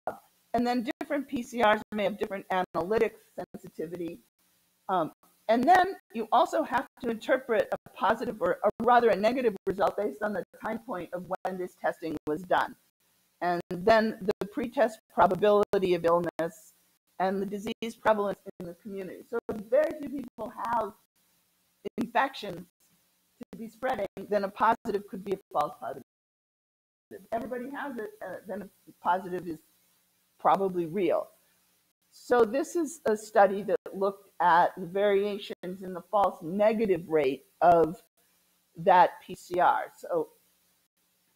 [SPEAKER 10] And then different PCRs may have different analytic sensitivity. Um, and then you also have to interpret a positive or, or rather a negative result based on the time point of when this testing was done. And then the pretest probability of illness and the disease prevalence in the community. So if very few people have infections to be spreading, then a positive could be a false positive. If everybody has it, uh, then a positive is probably real. So this is a study that looked at the variations in the false negative rate of that PCR. So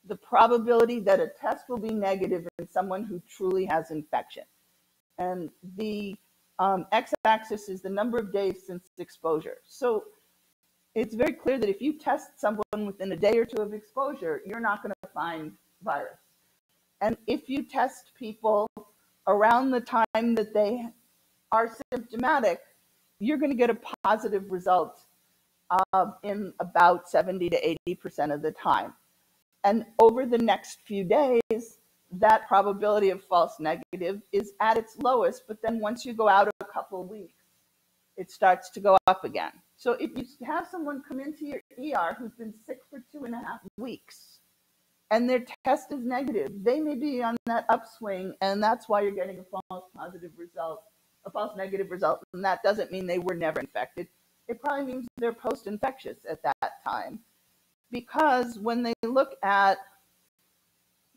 [SPEAKER 10] the probability that a test will be negative in someone who truly has infection. And the um, x-axis is the number of days since exposure. So it's very clear that if you test someone within a day or two of exposure, you're not going to find virus. And if you test people around the time that they are symptomatic, you're going to get a positive result uh, in about 70 to 80% of the time. And over the next few days, that probability of false negative is at its lowest. But then once you go out a couple weeks, it starts to go up again. So if you have someone come into your ER who's been sick for two and a half weeks and their test is negative, they may be on that upswing, and that's why you're getting a false positive result, a false negative result. And that doesn't mean they were never infected. It probably means they're post infectious at that time because when they look at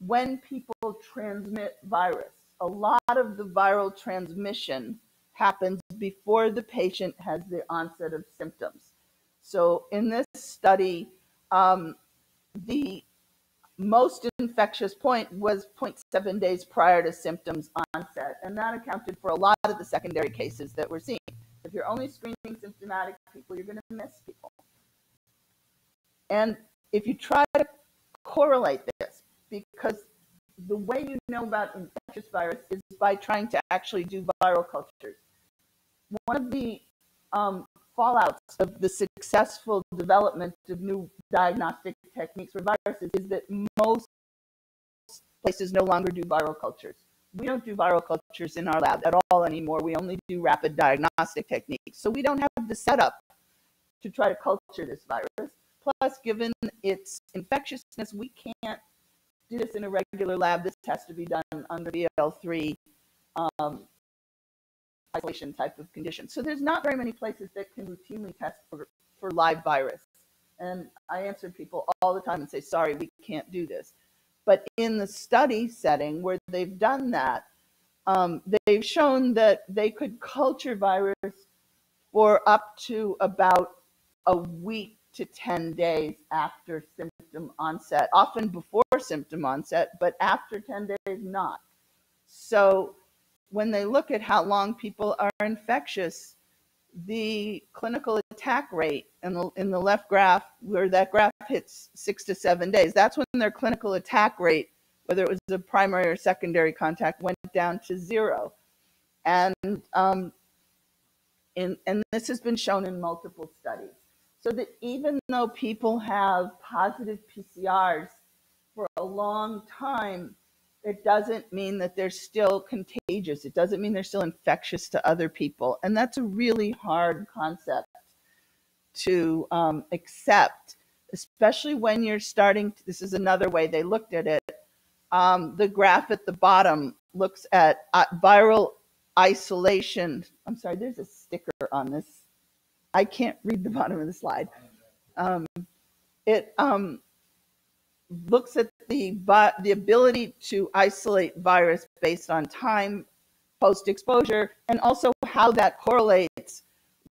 [SPEAKER 10] when people transmit virus, a lot of the viral transmission happens before the patient has the onset of symptoms. So in this study, um, the most infectious point was 0.7 days prior to symptoms onset, and that accounted for a lot of the secondary cases that we're seeing. If you're only screening symptomatic people, you're going to miss people. And if you try to correlate this, because the way you know about infectious virus is by trying to actually do viral cultures. One of the um, fallouts of the successful development of new diagnostic techniques for viruses is that most places no longer do viral cultures. We don't do viral cultures in our lab at all anymore. We only do rapid diagnostic techniques. So we don't have the setup to try to culture this virus. Plus, given its infectiousness, we can't do this in a regular lab. This has to be done under BL3 um, isolation type of condition. So there's not very many places that can routinely test for, for live virus. And I answer people all the time and say, sorry, we can't do this. But in the study setting where they've done that, um, they've shown that they could culture virus for up to about a week to 10 days after symptom onset, often before symptom onset, but after 10 days, not. So when they look at how long people are infectious, the clinical attack rate in the, in the left graph, where that graph hits six to seven days, that's when their clinical attack rate, whether it was a primary or secondary contact, went down to zero. And, um, in, and this has been shown in multiple studies. So that even though people have positive PCRs for a long time, it doesn't mean that they're still contagious. It doesn't mean they're still infectious to other people. And that's a really hard concept to um, accept, especially when you're starting. To, this is another way they looked at it. Um, the graph at the bottom looks at uh, viral isolation. I'm sorry, there's a sticker on this. I can't read the [LAUGHS] bottom of the slide. Um, it um, looks at the the ability to isolate virus based on time post exposure and also how that correlates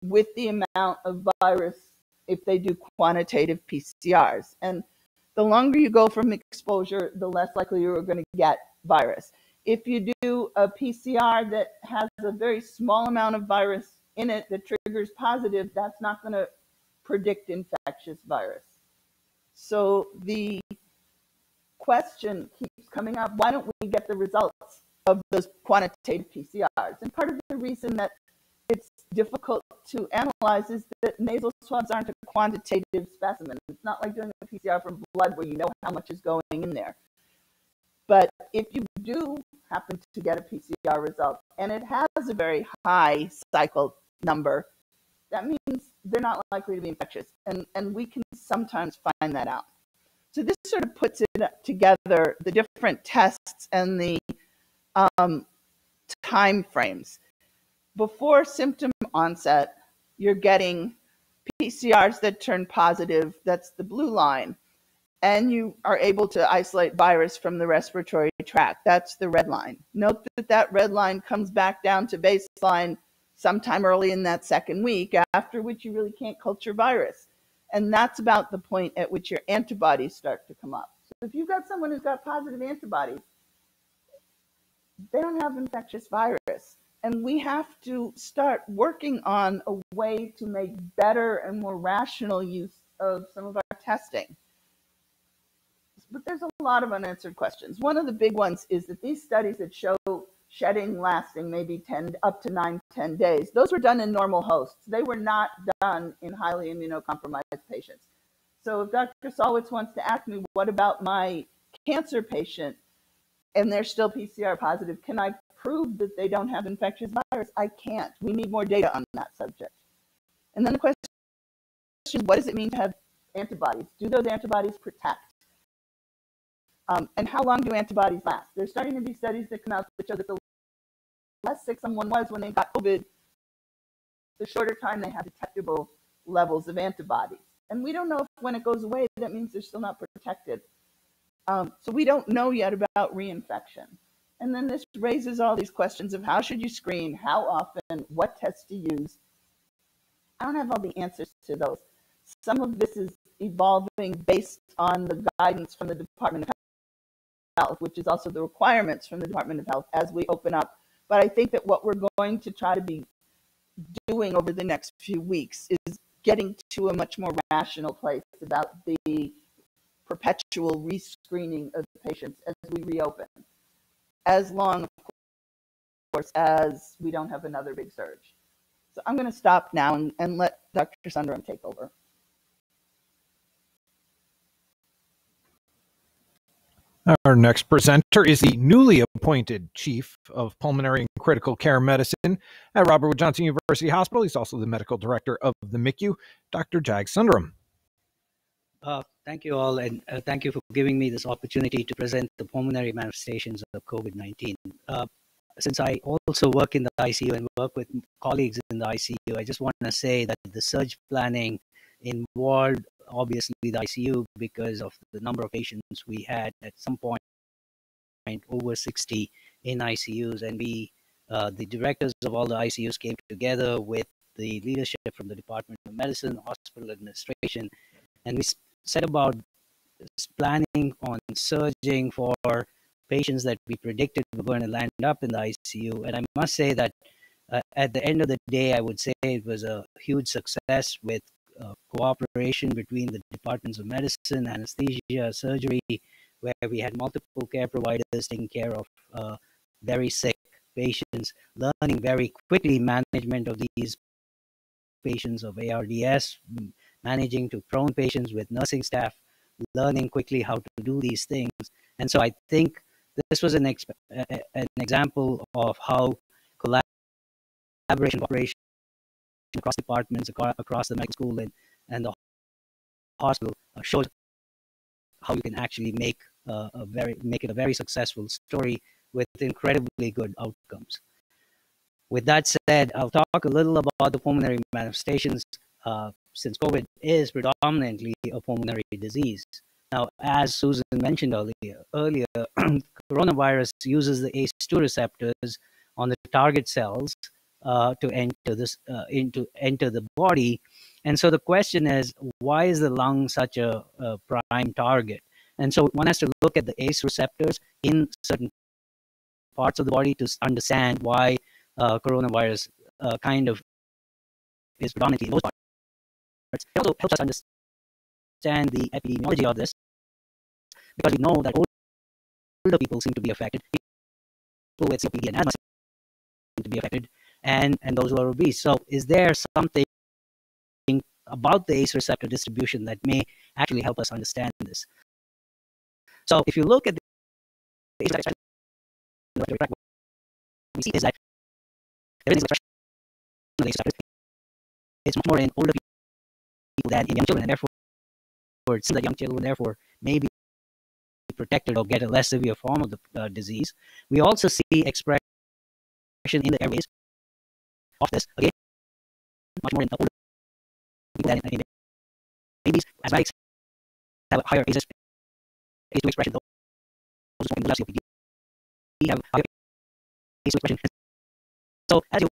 [SPEAKER 10] with the amount of virus if they do quantitative PCRs. And The longer you go from exposure, the less likely you're going to get virus. If you do a PCR that has a very small amount of virus in it that triggers positive, that's not going to predict infectious virus. So the question keeps coming up why don't we get the results of those quantitative PCRs? And part of the reason that it's difficult to analyze is that nasal swabs aren't a quantitative specimen. It's not like doing a PCR from blood where you know how much is going in there. But if you do happen to get a PCR result and it has a very high cycle number, that means they're not likely to be infectious. And, and we can sometimes find that out. So this sort of puts it together, the different tests and the um, time frames. Before symptom onset, you're getting PCRs that turn positive, that's the blue line, and you are able to isolate virus from the respiratory tract, that's the red line. Note that that red line comes back down to baseline sometime early in that second week, after which you really can't culture virus. And that's about the point at which your antibodies start to come up. So if you've got someone who's got positive antibodies, they don't have infectious virus. And we have to start working on a way to make better and more rational use of some of our testing. But there's a lot of unanswered questions. One of the big ones is that these studies that show shedding lasting maybe 10 up to 9 10 days. Those were done in normal hosts. They were not done in highly immunocompromised patients. So if dr Salwitz wants to ask me what about my cancer patient and they're still pcr positive can i prove that they don't have infectious virus? I can't. We need more data on that subject. And then the question what does it mean to have antibodies? Do those antibodies protect um, and how long do antibodies last? There's starting to be studies that come out that show that the less sick someone was when they got COVID, the shorter time they have detectable levels of antibodies. And we don't know if when it goes away, that means they're still not protected. Um, so we don't know yet about reinfection. And then this raises all these questions of how should you screen, how often, what tests to use. I don't have all the answers to those. Some of this is evolving based on the guidance from the Department of Health, which is also the requirements from the Department of Health as we open up. But I think that what we're going to try to be doing over the next few weeks is getting to a much more rational place about the perpetual rescreening of the patients as we reopen, as long, of course, as we don't have another big surge. So I'm going to stop now and, and let Dr. Sunderram take over.
[SPEAKER 3] Our next presenter is the newly appointed Chief of Pulmonary and Critical Care Medicine at Robert Wood Johnson University Hospital. He's also the Medical Director of the MICU, Dr. Jag Sunderram.
[SPEAKER 11] Uh, thank you all, and uh, thank you for giving me this opportunity to present the pulmonary manifestations of COVID 19. Uh, since I also work in the ICU and work with colleagues in the ICU, I just want to say that the surge planning involved obviously the ICU because of the number of patients we had at some point over 60 in ICUs and we uh, the directors of all the ICUs came together with the leadership from the Department of Medicine, hospital administration, and we set about planning on surging for patients that we predicted were going to land up in the ICU. And I must say that uh, at the end of the day, I would say it was a huge success with uh, cooperation between the departments of medicine, anesthesia, surgery, where we had multiple care providers taking care of uh, very sick patients, learning very quickly management of these patients of ARDS, managing to prone patients with nursing staff, learning quickly how to do these things. And so I think this was an, an example of how collaboration, across departments, across the medical school and, and the hospital uh, shows how you can actually make uh, a very make it a very successful story with incredibly good outcomes. With that said, I'll talk a little about the pulmonary manifestations uh, since COVID is predominantly a pulmonary disease. Now, as Susan mentioned earlier, earlier [CLEARS THROAT] coronavirus uses the ACE2 receptors on the target cells to enter this uh, into enter the body. And so the question is why is the lung such a, a, prime target? And so one has to look at the ACE receptors in certain parts of the body to understand why uh, coronavirus uh, kind of is predominantly in those parts. It also helps us understand the epidemiology of this because we know that older people seem to be affected, people with COPD and asthma seem to be affected, and, and those who are obese. So is there something about the ACE receptor distribution that may actually help us understand this? So if you look at the ACE receptor, we see is that there is expression of ACE receptors. It's much more in older people than in young children, and therefore it seems that young children therefore may be protected or get a less severe form of the uh, disease. We also see expression in the airways of this again, much more in the older people than in babies. Asthmatics have higher ACE expression. Those who less COPD have higher ACE expression. So as you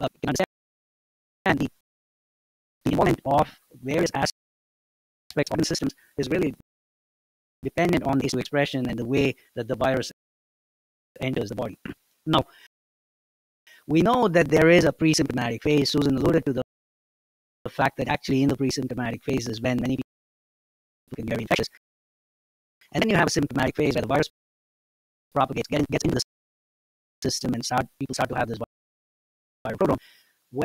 [SPEAKER 11] uh, can understand, the, the involvement of various aspects of the systems is really dependent on the ACE2 expression and the way that the virus enters the body. [CLEARS THROAT] Now, we know that there is a pre-symptomatic phase. Susan alluded to the, the fact that actually in the pre-symptomatic phase is when many people can be very infectious. And then you have a symptomatic phase where the virus propagates, gets, gets into the system, and start people start to have this viral.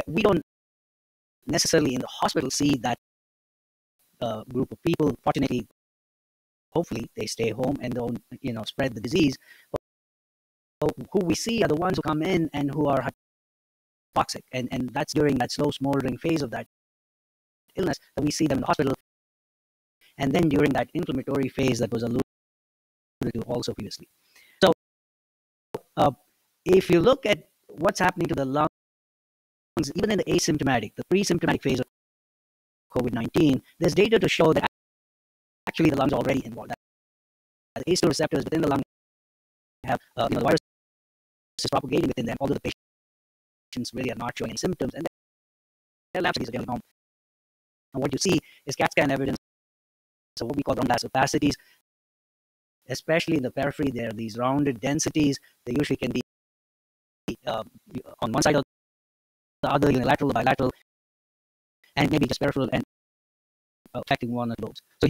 [SPEAKER 11] We don't necessarily in the hospital see that uh, group of people. Fortunately, hopefully they stay home and don't you know spread the disease who we see are the ones who come in and who are toxic and and that's during that slow smoldering phase of that illness that we see them in the hospital. And then during that inflammatory phase that was alluded to also previously. So uh, if you look at what's happening to the lungs even in the asymptomatic the pre-symptomatic phase of covid-19 there's data to show that actually the lungs are already involved. The ACE2 receptors within the lung have, uh, you know, the virus is propagating within them, although the patients really are not showing any symptoms, and their lab studies are generally normal. And what you see is CAT scan evidence so what we call ground glass opacities, especially in the periphery. There are these rounded densities. They usually can be uh, on one side or the other, unilateral, bilateral, and maybe just peripheral and affecting one of those. So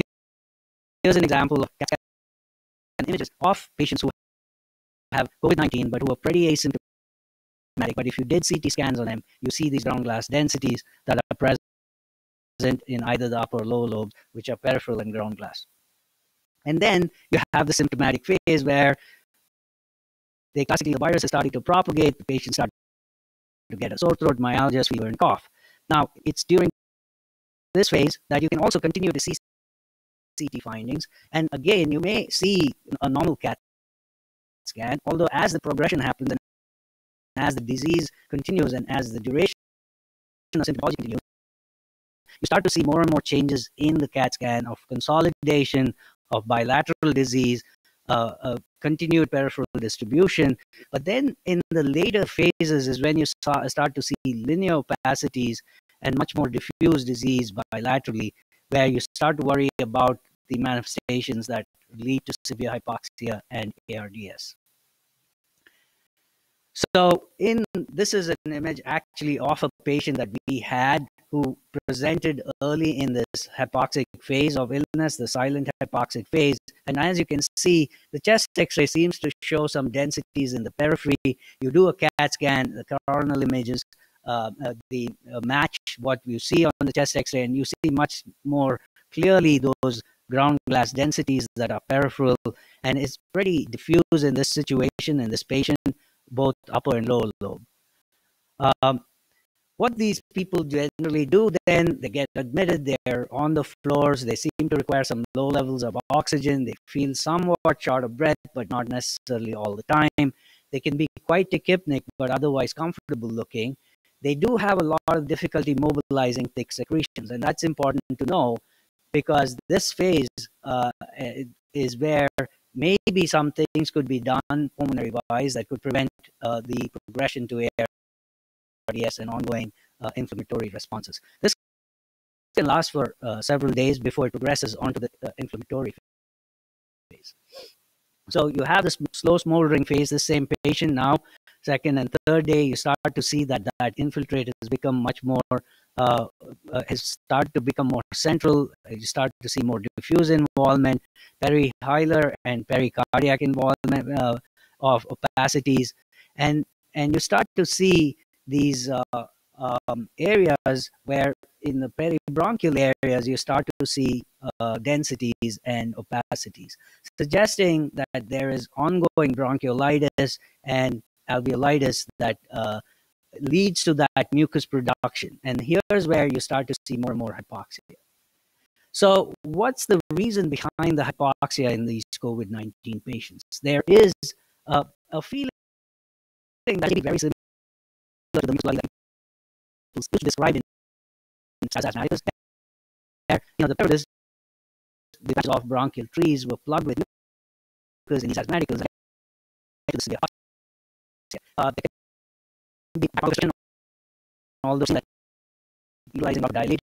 [SPEAKER 11] Here's an example of CAT scan images of patients who have COVID-19 but who are pretty asymptomatic. But if you did CT scans on them, you see these ground glass densities that are present in either the upper or lower lobes, which are peripheral and ground glass. And then you have the symptomatic phase where they classically the virus is starting to propagate, the patient start to get a sore throat, myalgia, fever, and cough. Now, it's during this phase that you can also continue to see CT findings. And again, you may see a normal CAT scan, although as the progression happens and as the disease continues and as the duration of symptomology continues, you start to see more and more changes in the CAT scan of consolidation of bilateral disease, uh, uh, continued peripheral distribution. But then in the later phases is when you start to see linear opacities and much more diffuse disease bilaterally, where you start to worry about the manifestations that lead to severe hypoxia and ARDS. So in this is an image actually of a patient that we had who presented early in this hypoxic phase of illness, the silent hypoxic phase. And as you can see, the chest x-ray seems to show some densities in the periphery. You do a CAT scan, the coronal images, uh, uh, the uh, match what you see on the chest x-ray, and you see much more clearly those ground glass densities that are peripheral, and it's pretty diffuse in this situation in this patient, both upper and lower lobe. Um, what these people generally do then, they get admitted, they're on the floors, they seem to require some low levels of oxygen, they feel somewhat short of breath, but not necessarily all the time. They can be quite tachypneic, but otherwise comfortable looking. They do have a lot of difficulty mobilizing thick secretions, and that's important to know because this phase uh, is where maybe some things could be done pulmonary wise that could prevent uh, the progression to ARDS and ongoing uh, inflammatory responses. This can last for uh, several days before it progresses onto the uh, inflammatory So you have this slow smoldering phase, the same patient now, second and third day, you start to see that that infiltrate has become much more, uh, uh, has started to become more central. You start to see more diffuse involvement, perihilar and pericardiac involvement uh, of opacities. And, and you start to see these uh, um, areas where in the peribronchial areas you start to see uh, densities and opacities, suggesting that there is ongoing bronchiolitis and alveolitis that uh, leads to that mucus production. And here's where you start to see more and more hypoxia. So, what's the reason behind the hypoxia in these COVID 19 patients? There is a, a feeling that is very similar to the mucus that described in asthmaticus. You know, the periodis, the branches of bronchial trees were plugged with mucus in these asthmaticals. Uh, the question all those that utilizing of dilated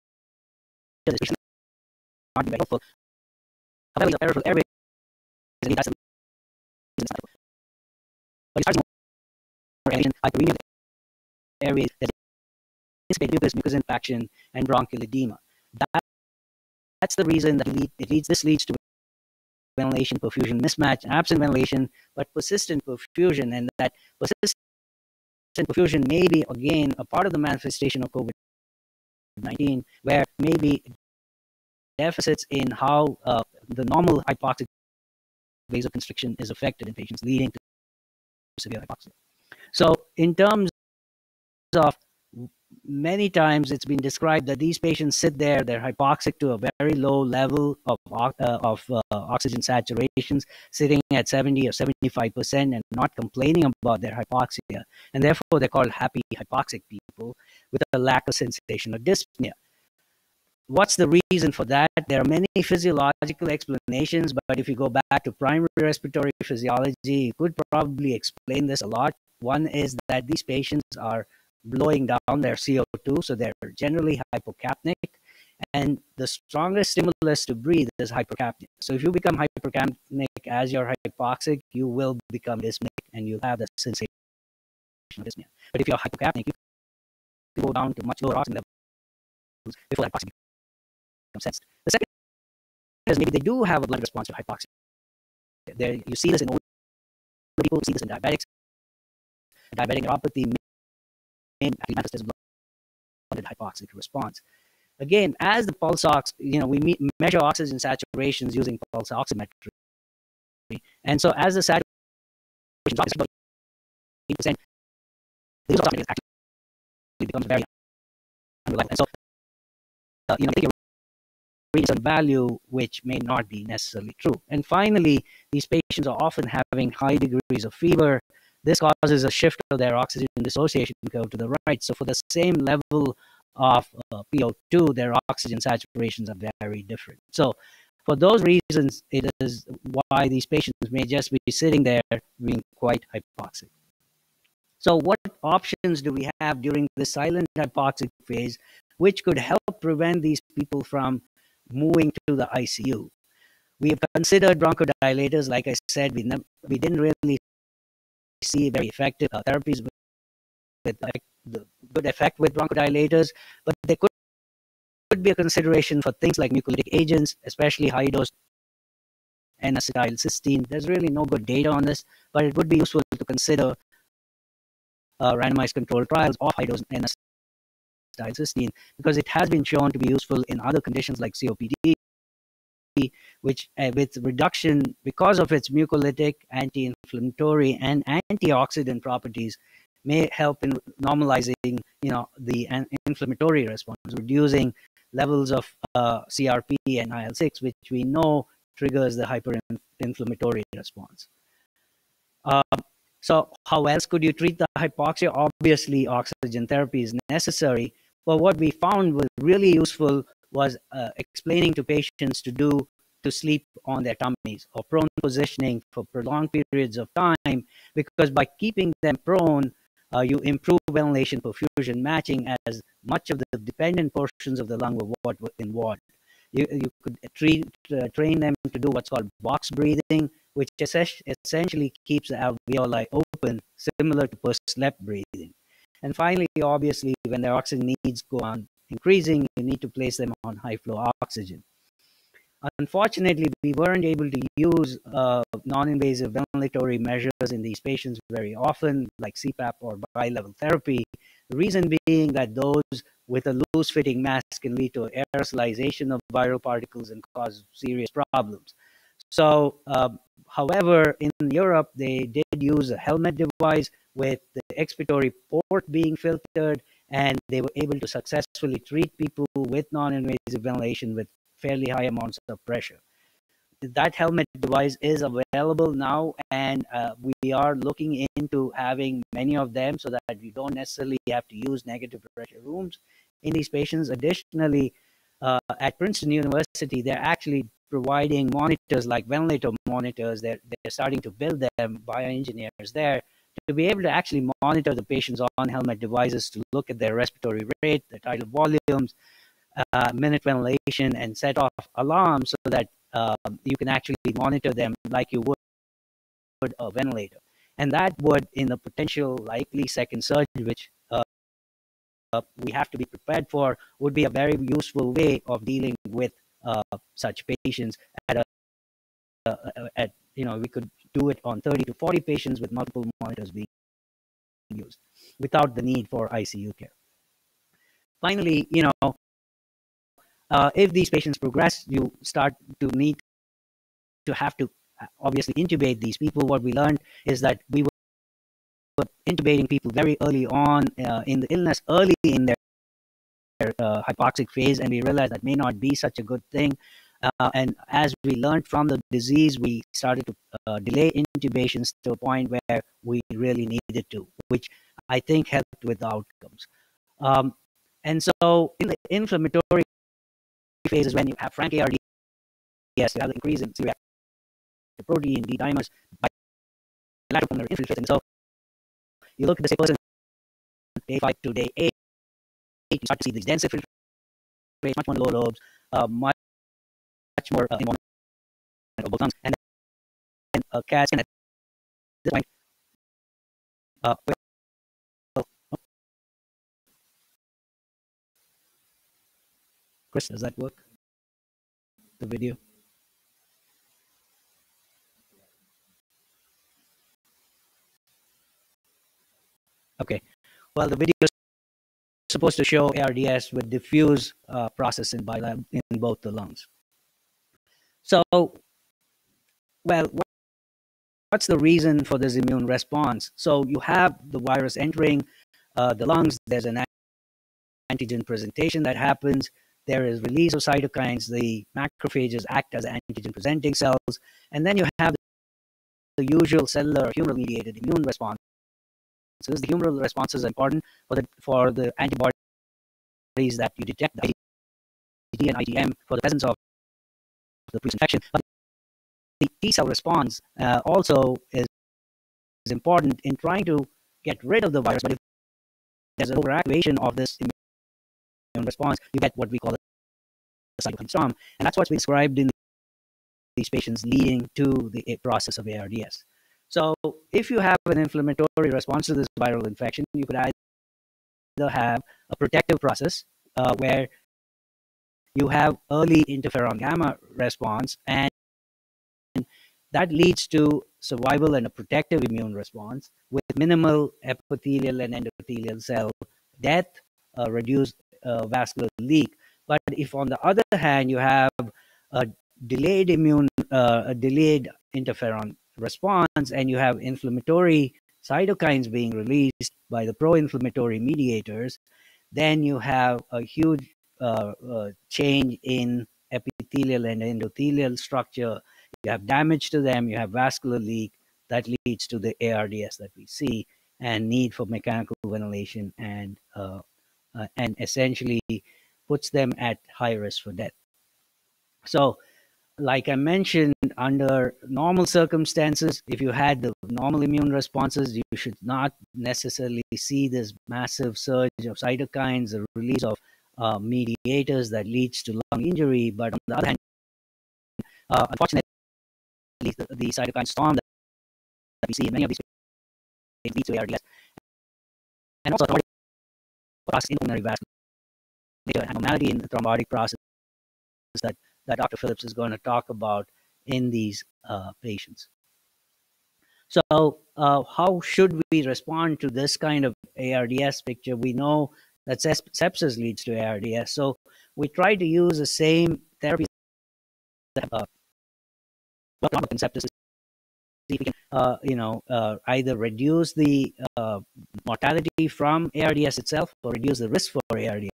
[SPEAKER 11] is not very helpful. However, the peripheral airway is an but it starts more alien hyperemia airways that anticipate mucus, mucus infection, and bronchial edema. That, that's the reason that it leads, this leads to ventilation perfusion mismatch, absent ventilation, but persistent perfusion, and that persistent perfusion may be again a part of the manifestation of COVID 19, where maybe deficits in how uh, the normal hypoxic vasoconstriction is affected in patients, leading to severe hypoxia. So, in terms of many times it's been described that these patients sit there, they're hypoxic to a very low level of, uh, of uh, oxygen saturations, sitting at 70 or 75%, and not complaining about their hypoxia. And therefore, they're called happy hypoxic people with a lack of sensation or dyspnea. What's the reason for that? There are many physiological explanations, but if you go back to primary respiratory physiology, you could probably explain this a lot. One is that these patients are blowing down their CO2, so they're generally hypocapnic. And the strongest stimulus to breathe is hypercapnia. So if you become hypercapnic as you're hypoxic, you will become dyspneic and you'll have the sensation of dyspnea. But if you're hypocapnic, you go down to much lower oxygen levels before hypoxia becomes sensed. The second is maybe they do have a blood response to hypoxia. There, you see this in older people, you see this in diabetics. Diabetic neuropathy and manifest as hypoxic response. Again, as the pulse ox, you know, we measure oxygen saturations using pulse oximetry. And so as the saturation drops about 8%, the actually becomes very unreliable. And so, uh, you know, I reading some value which may not be necessarily true. And finally, these patients are often having high degrees of fever, this causes a shift of their oxygen dissociation curve to the right. So for the same level of uh, PO2, their oxygen saturations are very different. So for those reasons, it is why these patients may just be sitting there being quite hypoxic. So what options do we have during the silent hypoxic phase, which could help prevent these people from moving to the ICU? We have considered bronchodilators. Like I said, we, we didn't really see very effective uh, therapies with, with like, the good effect with bronchodilators, but there could, could be a consideration for things like mucolytic agents, especially high dose N-acetylcysteine. There's really no good data on this, but it would be useful to consider uh, randomized controlled trials of high dose N-acetylcysteine because it has been shown to be useful in other conditions like COPD which uh, with reduction because of its mucolytic, anti-inflammatory, and antioxidant properties may help in normalizing, you know, the inflammatory response, reducing levels of uh, CRP and IL-6, which we know triggers the hyperinflammatory response. Um, so how else could you treat the hypoxia? Obviously, oxygen therapy is necessary. But what we found was really useful was uh, explaining to patients to do to sleep on their tummies or prone positioning for prolonged periods of time because by keeping them prone uh, you improve ventilation perfusion matching as much of the dependent portions of the lung were involved you, you could treat, uh, train them to do what's called box breathing which essentially keeps the alveoli open, similar to pursed-lip breathing. And finally, obviously, when their oxygen needs go on increasing, you need to place them on high flow oxygen. Unfortunately, we weren't able to use uh, non-invasive ventilatory measures in these patients very often, like CPAP or bilevel therapy. The reason being that those with a loose-fitting mask can lead to aerosolization of viral particles and cause serious problems. So, uh, however, in Europe, they did use a helmet device with the expiratory port being filtered, and they were able to successfully treat people with non-invasive ventilation with fairly high amounts of pressure. That helmet device is available now, and uh, we are looking into having many of them so that you don't necessarily have to use negative pressure rooms in these patients. Additionally, uh, at Princeton University, they're actually providing monitors like ventilator monitors. They're, they're starting to build them by engineers there to be able to actually monitor the patients on helmet devices to look at their respiratory rate, their tidal volumes, uh, minute ventilation, and set off alarms so that uh, you can actually monitor them like you would a ventilator. And that would, in the potential likely second surge, which uh, we have to be prepared for, would be a very useful way of dealing with uh, such patients at a uh, at you know we could do it on 30 to 40 patients with multiple monitors being used without the need for ICU care. Finally, you know, uh, if these patients progress, you start to need to have to uh, obviously intubate these people. What we learned is that we were intubating people very early on uh, in the illness, early in their, uh, hypoxic phase, and we realized that may not be such a good thing. Uh, and as we learned from the disease, we started to uh, delay intubations to a point where we really needed to, which I think helped with the outcomes. Um, and so, in the inflammatory phases, when you have frank ARDS, you have an increase in C-reactive protein, D dimers, bilateral infiltrates. so, you look at the same person day five to day eight, you start to see these dense infiltrates, much more the lower lobes, uh, much much more uh, involvement of both lungs. And then uh, CAT scan at this point. Uh, Chris, does that work? The video? Okay. Well, the video is supposed to show ARDS with diffuse uh, process in, in both the lungs. So, well, what's the reason for this immune response? So you have the virus entering uh, the lungs. There's an antigen presentation that happens. There is release of cytokines. The macrophages act as antigen presenting cells. And then you have the usual cellular humoral mediated immune response. So the humoral response is important for the, for the antibodies that you detect, the IgG and IgM, for the presence of the pre-infection. But the T cell response uh, also is, is important in trying to get rid of the virus. But if there's an overactivation of this immune response, you get what we call cytokine storm, and that's what's been described in these patients, leading to the process of ARDS. So, if you have an inflammatory response to this viral infection, you could either have a protective process uh, where you have early interferon gamma response, and that leads to survival and a protective immune response with minimal epithelial and endothelial cell death, uh, reduced uh, vascular leak. But if, on the other hand, you have a delayed immune, uh, a delayed interferon response, and you have inflammatory cytokines being released by the pro-inflammatory mediators, then you have a huge uh, uh, change in epithelial and endothelial structure. You have damage to them, you have vascular leak that leads to the ARDS that we see and need for mechanical ventilation and uh, uh, and essentially puts them at high risk for death. So, like I mentioned, under normal circumstances, if you had the normal immune responses, you should not necessarily see this massive surge of cytokines, the release of uh, mediators that leads to lung injury. But on the other hand, uh, unfortunately, the, the cytokine storm that, we see in many of these patients leads to ARDS. And also in pulmonary vascular abnormality in the thrombotic process that, that Dr. Phillips is going to talk about in these uh, patients. So, uh, how should we respond to this kind of ARDS picture? We know that sepsis leads to ARDS. So, we try to use the same therapies that uh, sepsis uh, you know, uh, either reduce the uh, mortality from ARDS itself or reduce the risk for ARDS.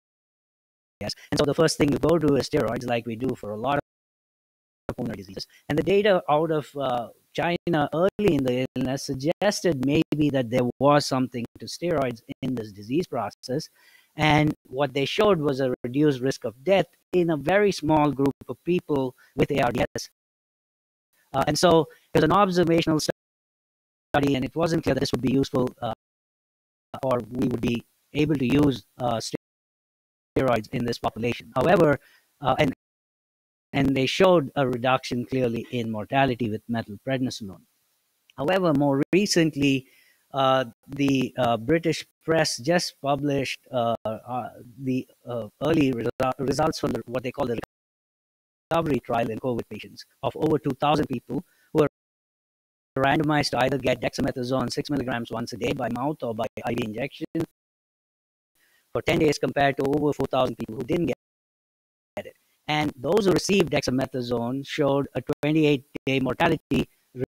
[SPEAKER 11] And so the first thing you go to is steroids, like we do for a lot of pulmonary diseases. And the data out of uh, China early in the illness suggested maybe that there was something to steroids in this disease process. And what they showed was a reduced risk of death in a very small group of people with ARDS. Uh, and so it was an observational study, and it wasn't clear that this would be useful uh, or we would be able to use uh, steroids in this population. However, uh, and and they showed a reduction clearly in mortality with methylprednisolone. However, more recently, uh, the uh, British press just published uh, uh the uh, early resu- results from the, what they call the recovery trial in COVID patients of over 2,000 people who were randomized to either get dexamethasone 6 milligrams once a day by mouth or by IV injection for 10 days compared to over 4,000 people who didn't get it. And those who received dexamethasone showed a 28 day mortality re-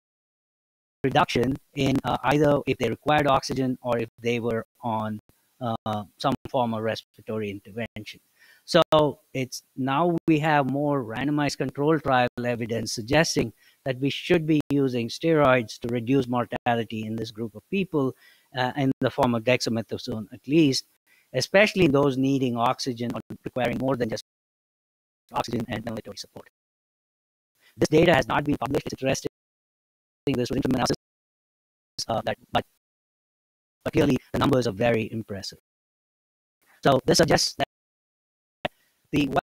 [SPEAKER 11] reduction in uh, either if they required oxygen or if they were on uh, some form of respiratory intervention. So it's now we have more randomized control trial evidence suggesting that we should be using steroids to reduce mortality in this group of people uh, in the form of dexamethasone at least especially those needing oxygen or requiring more than just oxygen and ventilatory support. This data has not been published. It's interesting. This was interim analysis, uh, that, but, but clearly the numbers are very impressive. So this suggests that the what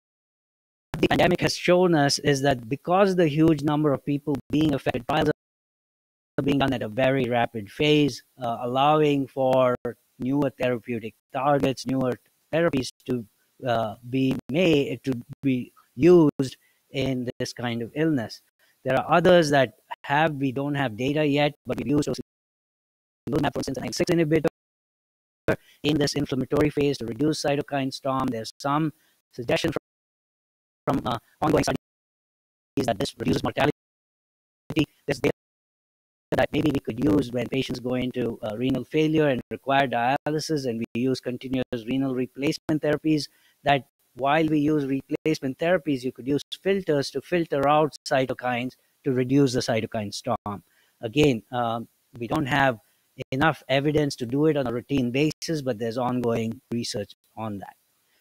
[SPEAKER 11] the pandemic has shown us is that because the huge number of people being affected, trials are being done at a very rapid phase, uh, allowing for newer therapeutic targets, newer therapies to uh, be made to be used in this kind of illness. There are others that have we don't have data yet, but we've used for instance, an 6 inhibitor in this inflammatory phase to reduce cytokine storm. There's some suggestion from, from uh, ongoing studies that this reduces mortality. There's data that maybe we could use when patients go into uh, renal failure and require dialysis and we use continuous renal replacement therapies that while we use replacement therapies you could use filters to filter out cytokines to reduce the cytokine storm. Again um, we don't have enough evidence to do it on a routine basis but there's ongoing research on that.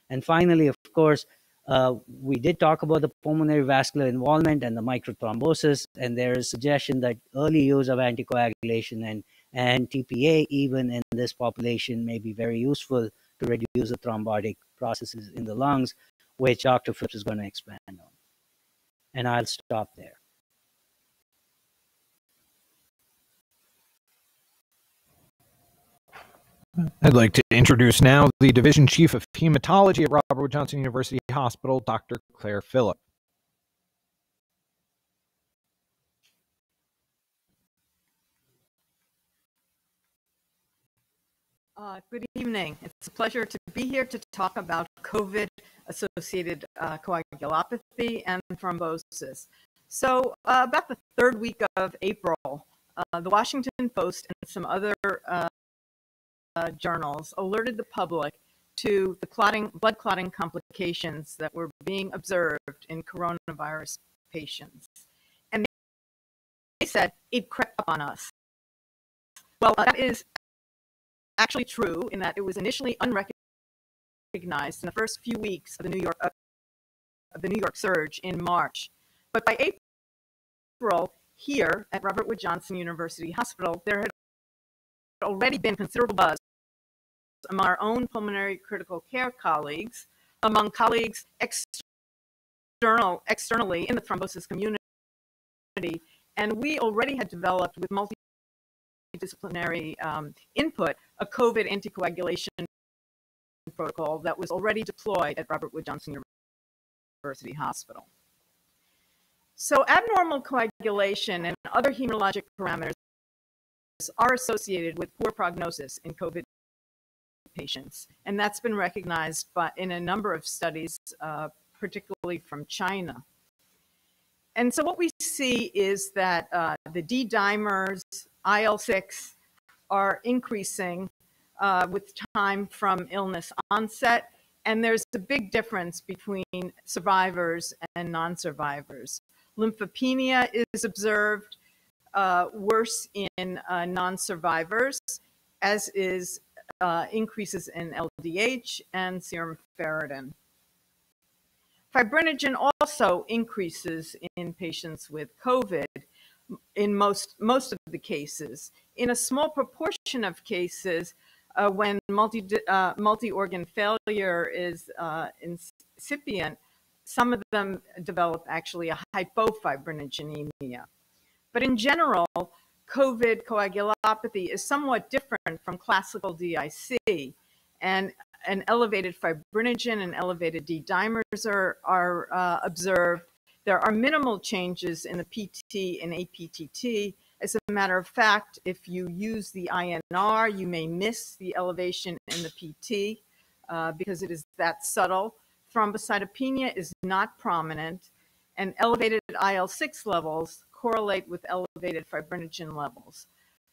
[SPEAKER 11] And finally of course uh, we did talk about the pulmonary vascular involvement and the microthrombosis, and there is suggestion that early use of anticoagulation and, and TPA, even in this population, may be very useful to reduce the thrombotic processes in the lungs, which Dr. Phillips is going to expand on. And I'll stop there.
[SPEAKER 3] I'd like to introduce now the Division Chief of Hematology at Robert Wood Johnson University Hospital, Dr. Claire Philipp.
[SPEAKER 12] Uh, good evening. It's a pleasure to be here to talk about COVID associated uh, coagulopathy and thrombosis. So, uh, about the third week of April, uh, the Washington Post and some other uh, uh, journals alerted the public to the clotting, blood clotting complications that were being observed in coronavirus patients. And they said it crept up on us. Well, that is actually true in that it was initially unrecognized in the first few weeks of the New York of the New York surge in March. But by April, here at Robert Wood Johnson University Hospital, there had already been considerable buzz among our own pulmonary critical care colleagues, among colleagues external, externally in the thrombosis community, And we already had developed with multidisciplinary um, input a COVID anticoagulation protocol that was already deployed at Robert Wood Johnson University Hospital. So abnormal coagulation and other hematologic parameters are associated with poor prognosis in COVID patients. And that's been recognized by, in a number of studies, uh, particularly from China. And so what we see is that uh, the D dimers, IL 6, are increasing uh, with time from illness onset. And there's a big difference between survivors and non survivors. Lymphopenia is observed uh, worse in uh, non survivors, as is uh, increases in LDH and serum ferritin. Fibrinogen also increases in patients with COVID in most, most of the cases. In a small proportion of cases, uh, when multi, uh, multi-organ failure is uh, incipient, some of them develop actually a hypofibrinogenemia. But in general, COVID coagulopathy is somewhat different from classical DIC, and an elevated fibrinogen and elevated D dimers are, are uh, observed. There are minimal changes in the PT and APTT. As a matter of fact, if you use the INR, you may miss the elevation in the PT uh, because it is that subtle. Thrombocytopenia is not prominent, and elevated IL 6 levels correlate with elevated fibrinogen levels.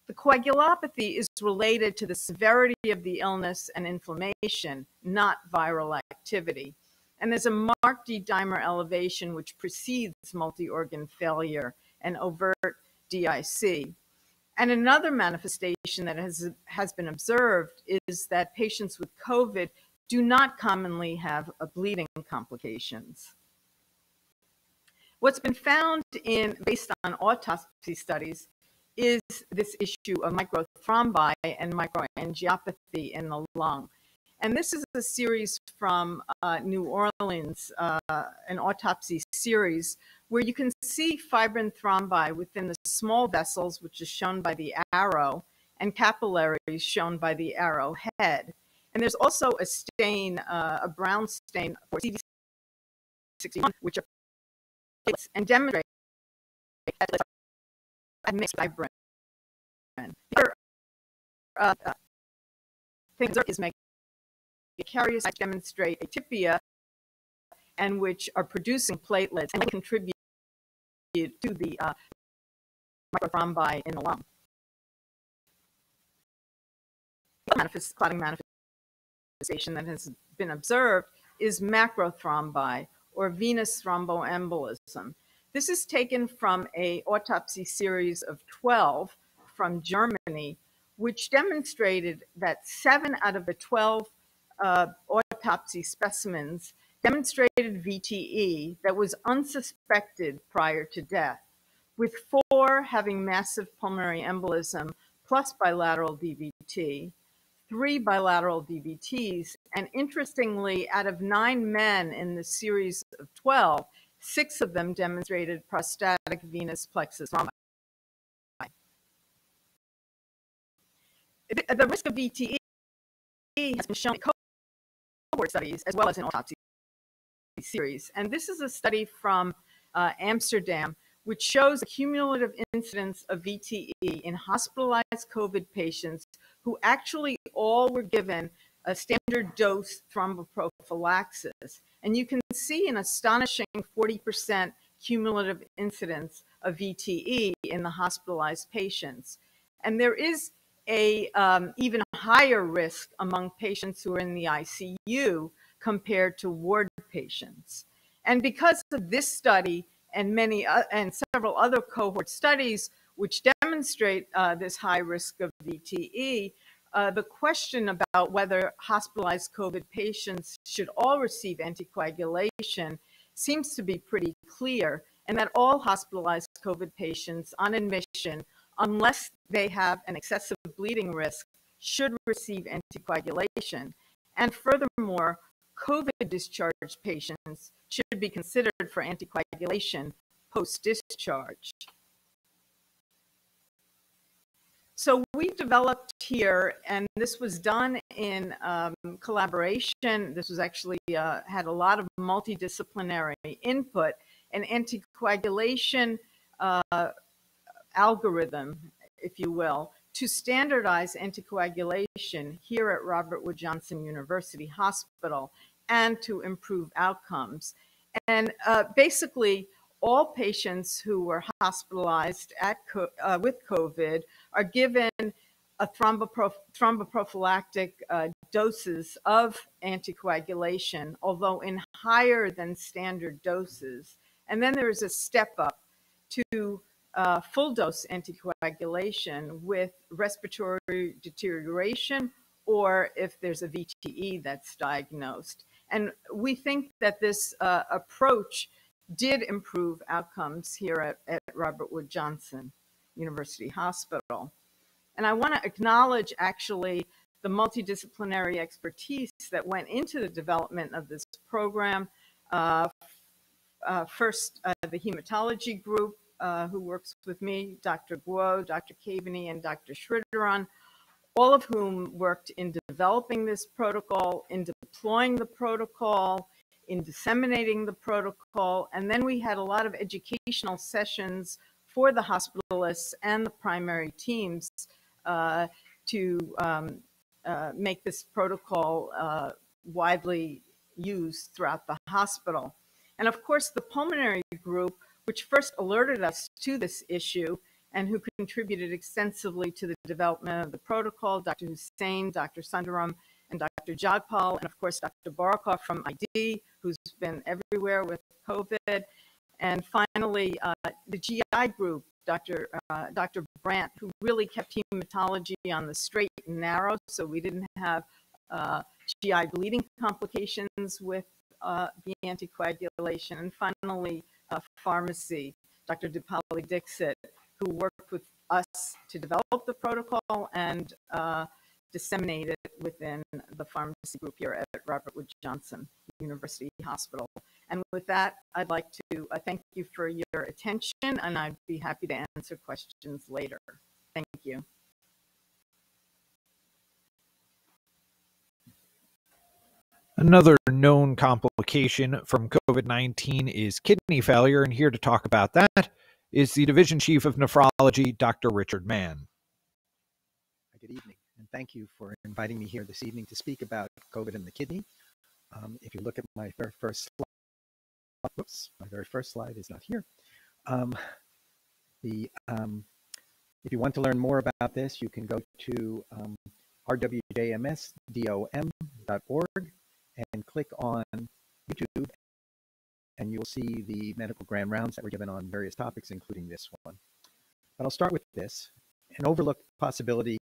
[SPEAKER 12] The coagulopathy is related to the severity of the illness and inflammation, not viral activity. And there's a marked D dimer elevation which precedes multi organ failure and overt DIC. And another manifestation that has, has been observed is that patients with COVID do not commonly have bleeding complications. What's been found in based on autopsy studies is this issue of microthrombi and microangiopathy in the lung. And this is a series from uh, New Orleans, uh, an autopsy series, where you can see fibrin thrombi within the small vessels, which is shown by the arrow, and capillaries shown by the arrow head. And there's also a stain, uh, a brown stain for CD61, which are and demonstrate mixed fibrin. The other uh, uh, thing is make carriers demonstrate atypia and which are producing platelets and contribute to the uh, microthrombi in the lung. Manifest, clotting manifestation that has been observed is macrothrombi or venous thromboembolism. This is taken from a autopsy series of 12 from Germany, which demonstrated that seven out of the 12 uh, autopsy specimens demonstrated VTE that was unsuspected prior to death, with four having massive pulmonary embolism plus bilateral DVT, three bilateral DVTs, and interestingly, out of nine men in the series of 12, six of them demonstrated prostatic venous plexus thrombi. The risk of VTE has been shown in cohort studies as well as in autopsy series. And this is a study from uh, Amsterdam, which shows the cumulative incidence of VTE in hospitalized COVID patients who actually all were given a standard dose thromboprophylaxis. And you can see an astonishing 40% cumulative incidence of VTE in the hospitalized patients. And there is a um, even higher risk among patients who are in the ICU compared to ward patients. And because of this study and many uh, and several other cohort studies which demonstrate uh, this high risk of VTE, uh, the question about whether hospitalized COVID patients should all receive anticoagulation seems to be pretty clear, and that all hospitalized COVID patients on admission, unless they have an excessive bleeding risk, should receive anticoagulation. And furthermore, COVID discharged patients should be considered for anticoagulation post discharge. So we developed here, and this was done in um, collaboration. This was actually uh, had a lot of multidisciplinary input, an anticoagulation uh, algorithm, if you will, to standardize anticoagulation here at Robert Wood Johnson University Hospital and to improve outcomes. And uh, basically, all patients who were hospitalized at uh, with COVID are given a thromboproph- thromboprophylactic uh, doses of anticoagulation, although in higher than standard doses. And then there is a step up to uh, full dose anticoagulation with respiratory deterioration or if there's a VTE that's diagnosed. And we think that this uh, approach did improve outcomes here at, at Robert Wood Johnson University Hospital. And I want to acknowledge actually the multidisciplinary expertise that went into the development of this program. Uh, uh, first, uh, the hematology group, uh, who works with me, Dr. Guo, Dr. Caveney, and Dr. Sridharan, all of whom worked in developing this protocol, in deploying the protocol, in disseminating the protocol. And then we had a lot of educational sessions for the hospitalists and the primary teams uh, to um, uh, make this protocol uh, widely used throughout the hospital. And of course, the pulmonary group, which first alerted us to this issue and who contributed extensively to the development of the protocol, Dr. Hussain, Dr. Sunderram, and Dr. Jagpal, and of course, Dr. Boruchoff from ID, who's been everywhere with COVID. And finally, uh, the GI group, Dr. Uh, Dr. Brandt, who really kept hematology on the straight and narrow, so we didn't have uh, GI bleeding complications with uh, the anticoagulation. And finally, uh, pharmacy, Dr. Dipali Dixit, who worked with us to develop the protocol and uh, disseminate it within the pharmacy group here at Robert Wood Johnson University Hospital. And with that, I'd like to uh, thank you for your attention, and I'd be happy to answer questions later. Thank you.
[SPEAKER 3] Another known complication from COVID 19 is kidney failure, and here to talk about that is the Division Chief of Nephrology, Dr. Richard Mann.
[SPEAKER 13] Thank you for inviting me here this evening to speak about COVID and the kidney. Um, if you look at my very first slide, my very first slide is not here. Um, the um, if you want to learn more about this, you can go to um, rwjmsdom.org and click on YouTube, and you will see the medical grand rounds that were given on various topics, including this one. But I'll start with this an overlooked possibility,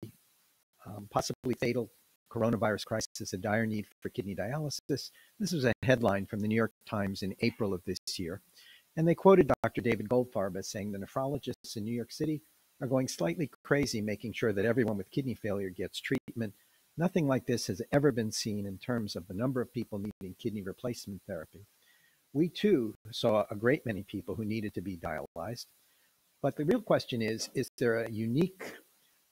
[SPEAKER 13] um, possibly fatal coronavirus crisis, a dire need for kidney dialysis. This was a headline from the New York Times in April of this year. And they quoted Dr. David Goldfarb as saying the nephrologists in New York City are going slightly crazy making sure that everyone with kidney failure gets treatment Nothing like this has ever been seen in terms of the number of people needing kidney replacement therapy. We too saw a great many people who needed to be dialyzed. But the real question is is there a unique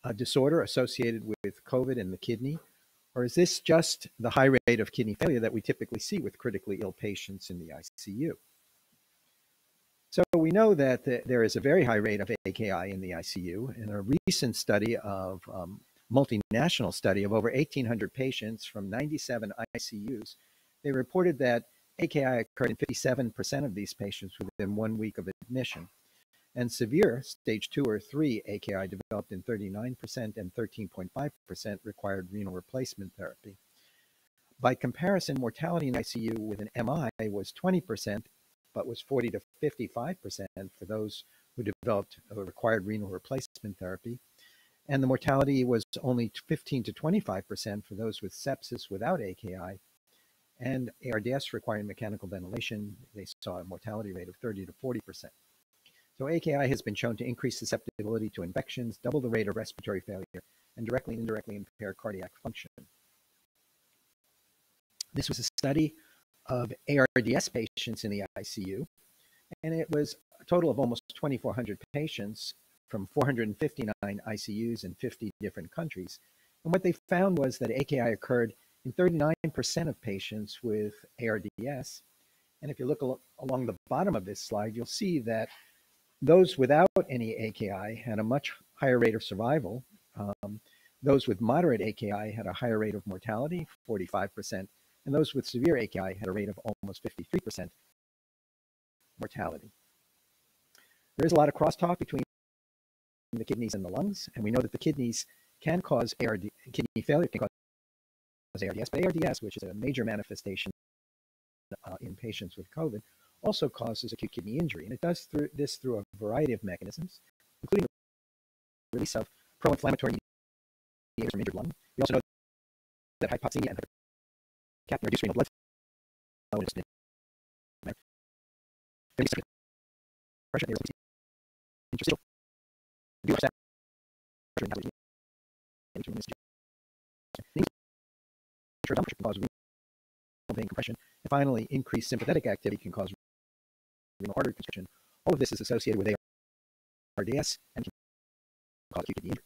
[SPEAKER 13] uh, disorder associated with COVID and the kidney? Or is this just the high rate of kidney failure that we typically see with critically ill patients in the ICU? So we know that there is a very high rate of AKI in the ICU. In a recent study of um, multinational study of over 1,800 patients from 97 ICUs, they reported that AKI occurred in 57% of these patients within one week of admission. And severe stage two or three AKI developed in 39% and 13.5% required renal replacement therapy. By comparison, mortality in ICU with an MI was 20%, but was 40 to 55% for those who developed or required renal replacement therapy. And the mortality was only 15 to 25% for those with sepsis without AKI. And ARDS requiring mechanical ventilation, they saw a mortality rate of 30 to 40%. So AKI has been shown to increase susceptibility to infections, double the rate of respiratory failure, and directly and indirectly impair cardiac function. This was a study of ARDS patients in the ICU, and it was a total of almost 2,400 patients from 459 ICUs in 50 different countries. And what they found was that AKI occurred in 39% of patients with ARDS. And if you look al- along the bottom of this slide, you'll see that those without any AKI had a much higher rate of survival. Um, those with moderate AKI had a higher rate of mortality, 45%, and those with severe AKI had a rate of almost 53% mortality. There is a lot of crosstalk between the kidneys and the lungs, and we know that the kidneys can cause ARD, kidney failure can cause ARDS, but ARDS, which is a major manifestation uh, in patients with COVID, also causes acute kidney injury, and it does through, this through a variety of mechanisms, including the release of pro-inflammatory mediators from injured lung. We also know that hypoxemia and hypercapnia reduce renal blood flow in a pressure, interstitial, compression. And finally, increased sympathetic activity can cause renal artery constriction. All of this is associated with ARDS and can cause acute kidney injury.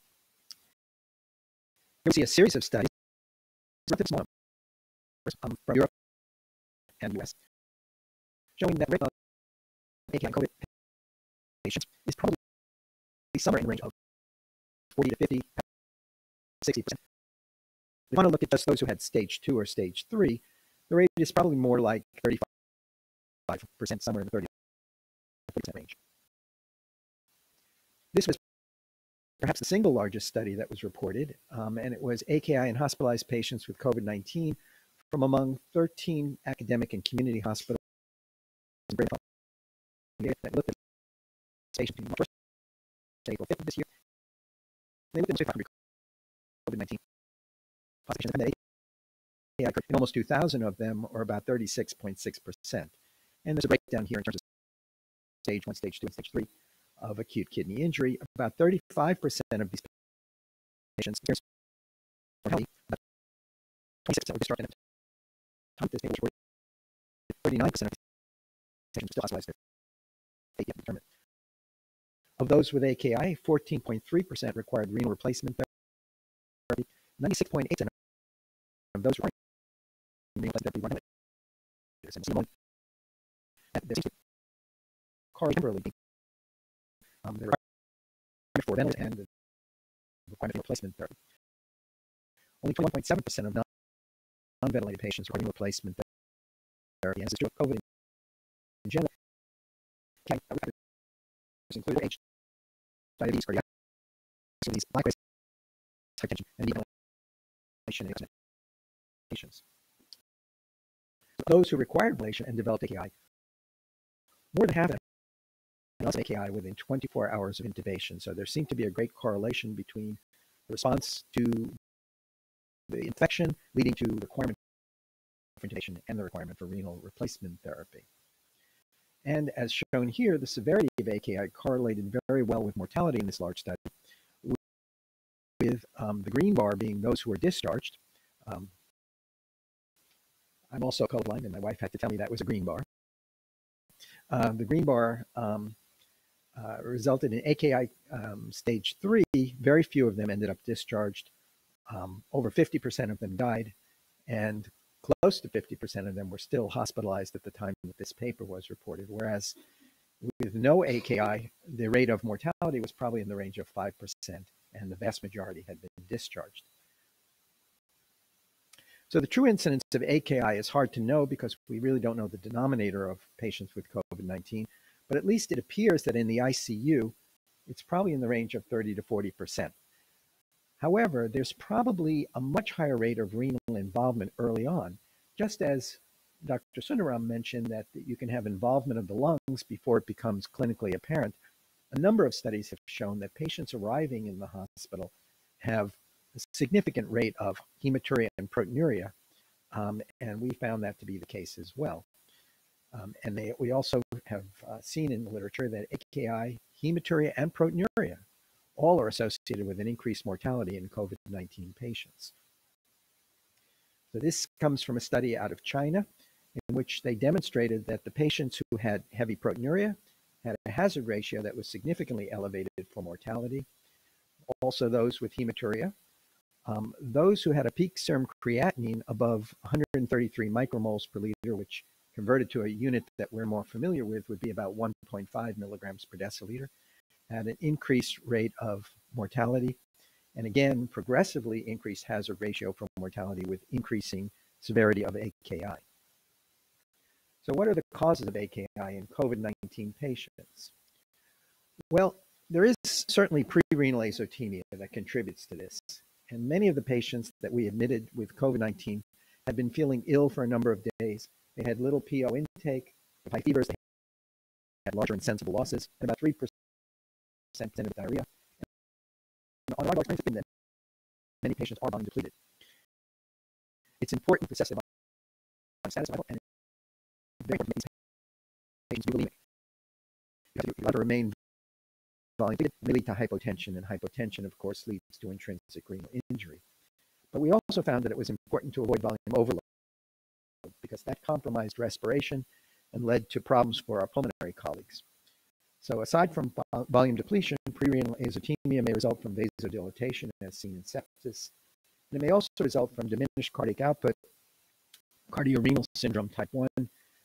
[SPEAKER 13] Here we see a series of studies um, from Europe and US showing that rate of AKI COVID patients is probably somewhere in the range of 40 to 50, 60 percent. If you want to look at just those who had stage two or stage three, the rate is probably more like 35 percent, somewhere in the 30 percent range. This was perhaps the single largest study that was reported, um, and it was AKI in hospitalized patients with COVID 19 from among 13 academic and community hospitals that looked at patients between March April 5th of this year. They looked at COVID 19 population, and in almost 2,000 of them, or about 36.6%. And there's a breakdown here in terms of stage one, stage two, and stage three of acute kidney injury. About 35% of these patients experience mortality. About 26% were discharged. And time this table 39% of patients still hospitalized. They yet determined. Of those with AKI, 14.3% required renal replacement therapy. 96.8% of those requiring renal replacement therapy were correlate temporarily um, the requirement for ventilators and the requirement for replacement therapy. Only 21.7% of non-ventilated patients requiring replacement therapy, and this COVID in general. Okay, include age, diabetes, cardiac disease, race, hypertension, and ventilation patients. Those who required ventilation and developed AKI, more than half of them developed AKI within 24 hours of intubation. So there seemed to be a great correlation between the response to the infection leading to requirement for intubation and the requirement for renal replacement therapy. And as shown here, the severity of AKI correlated very well with mortality in this large study, with um, the green bar being those who were discharged. Um, I'm also colorblind, and my wife had to tell me that was a green bar. Uh, the green bar um, uh, resulted in AKI um, stage three. Very few of them ended up discharged. Um, over 50% of them died, and close to 50% of them were still hospitalized at the time that this paper was reported, whereas with no AKI, the rate of mortality was probably in the range of 5%, and the vast majority had been discharged. So the true incidence of AKI is hard to know because we really don't know the denominator of patients with COVID-19, but at least it appears that in the ICU, it's probably in the range of 30 to 40%. However, there's probably a much higher rate of renal involvement early on, just as Dr. Sunderram mentioned that you can have involvement of the lungs before it becomes clinically apparent. A number of studies have shown that patients arriving in the hospital have a significant rate of hematuria and proteinuria, um, and we found that to be the case as well. Um, and they, we also have uh, seen in the literature that AKI, hematuria, and proteinuria all are associated with an increased mortality in COVID 19 patients. So, this comes from a study out of China in which they demonstrated that the patients who had heavy proteinuria had a hazard ratio that was significantly elevated for mortality. Also, those with hematuria. Um, those who had a peak serum creatinine above 133 micromoles per liter, which converted to a unit that we're more familiar with would be about 1.5 milligrams per deciliter, had an increased rate of mortality, and again, progressively increased hazard ratio for mortality with increasing severity of AKI. So, what are the causes of AKI in COVID 19 patients? Well, there is certainly pre-renal azotemia that contributes to this. And many of the patients that we admitted with COVID 19 had been feeling ill for a number of days. They had little PO intake, high fevers, they had larger insensible losses, and about 3% of diarrhea. And on our experience, that many patients are volume depleted. It's important to assess the status of and very important to patients euvolemic. You have to remain volume depleted, may lead to hypotension, and hypotension, of course, leads to intrinsic renal injury. But we also found that it was important to avoid volume overload because that compromised respiration and led to problems for our pulmonary colleagues. So aside from volume depletion, prerenal azotemia may result from vasodilatation as seen in sepsis. And it may also result from diminished cardiac output, cardiorenal syndrome type 1,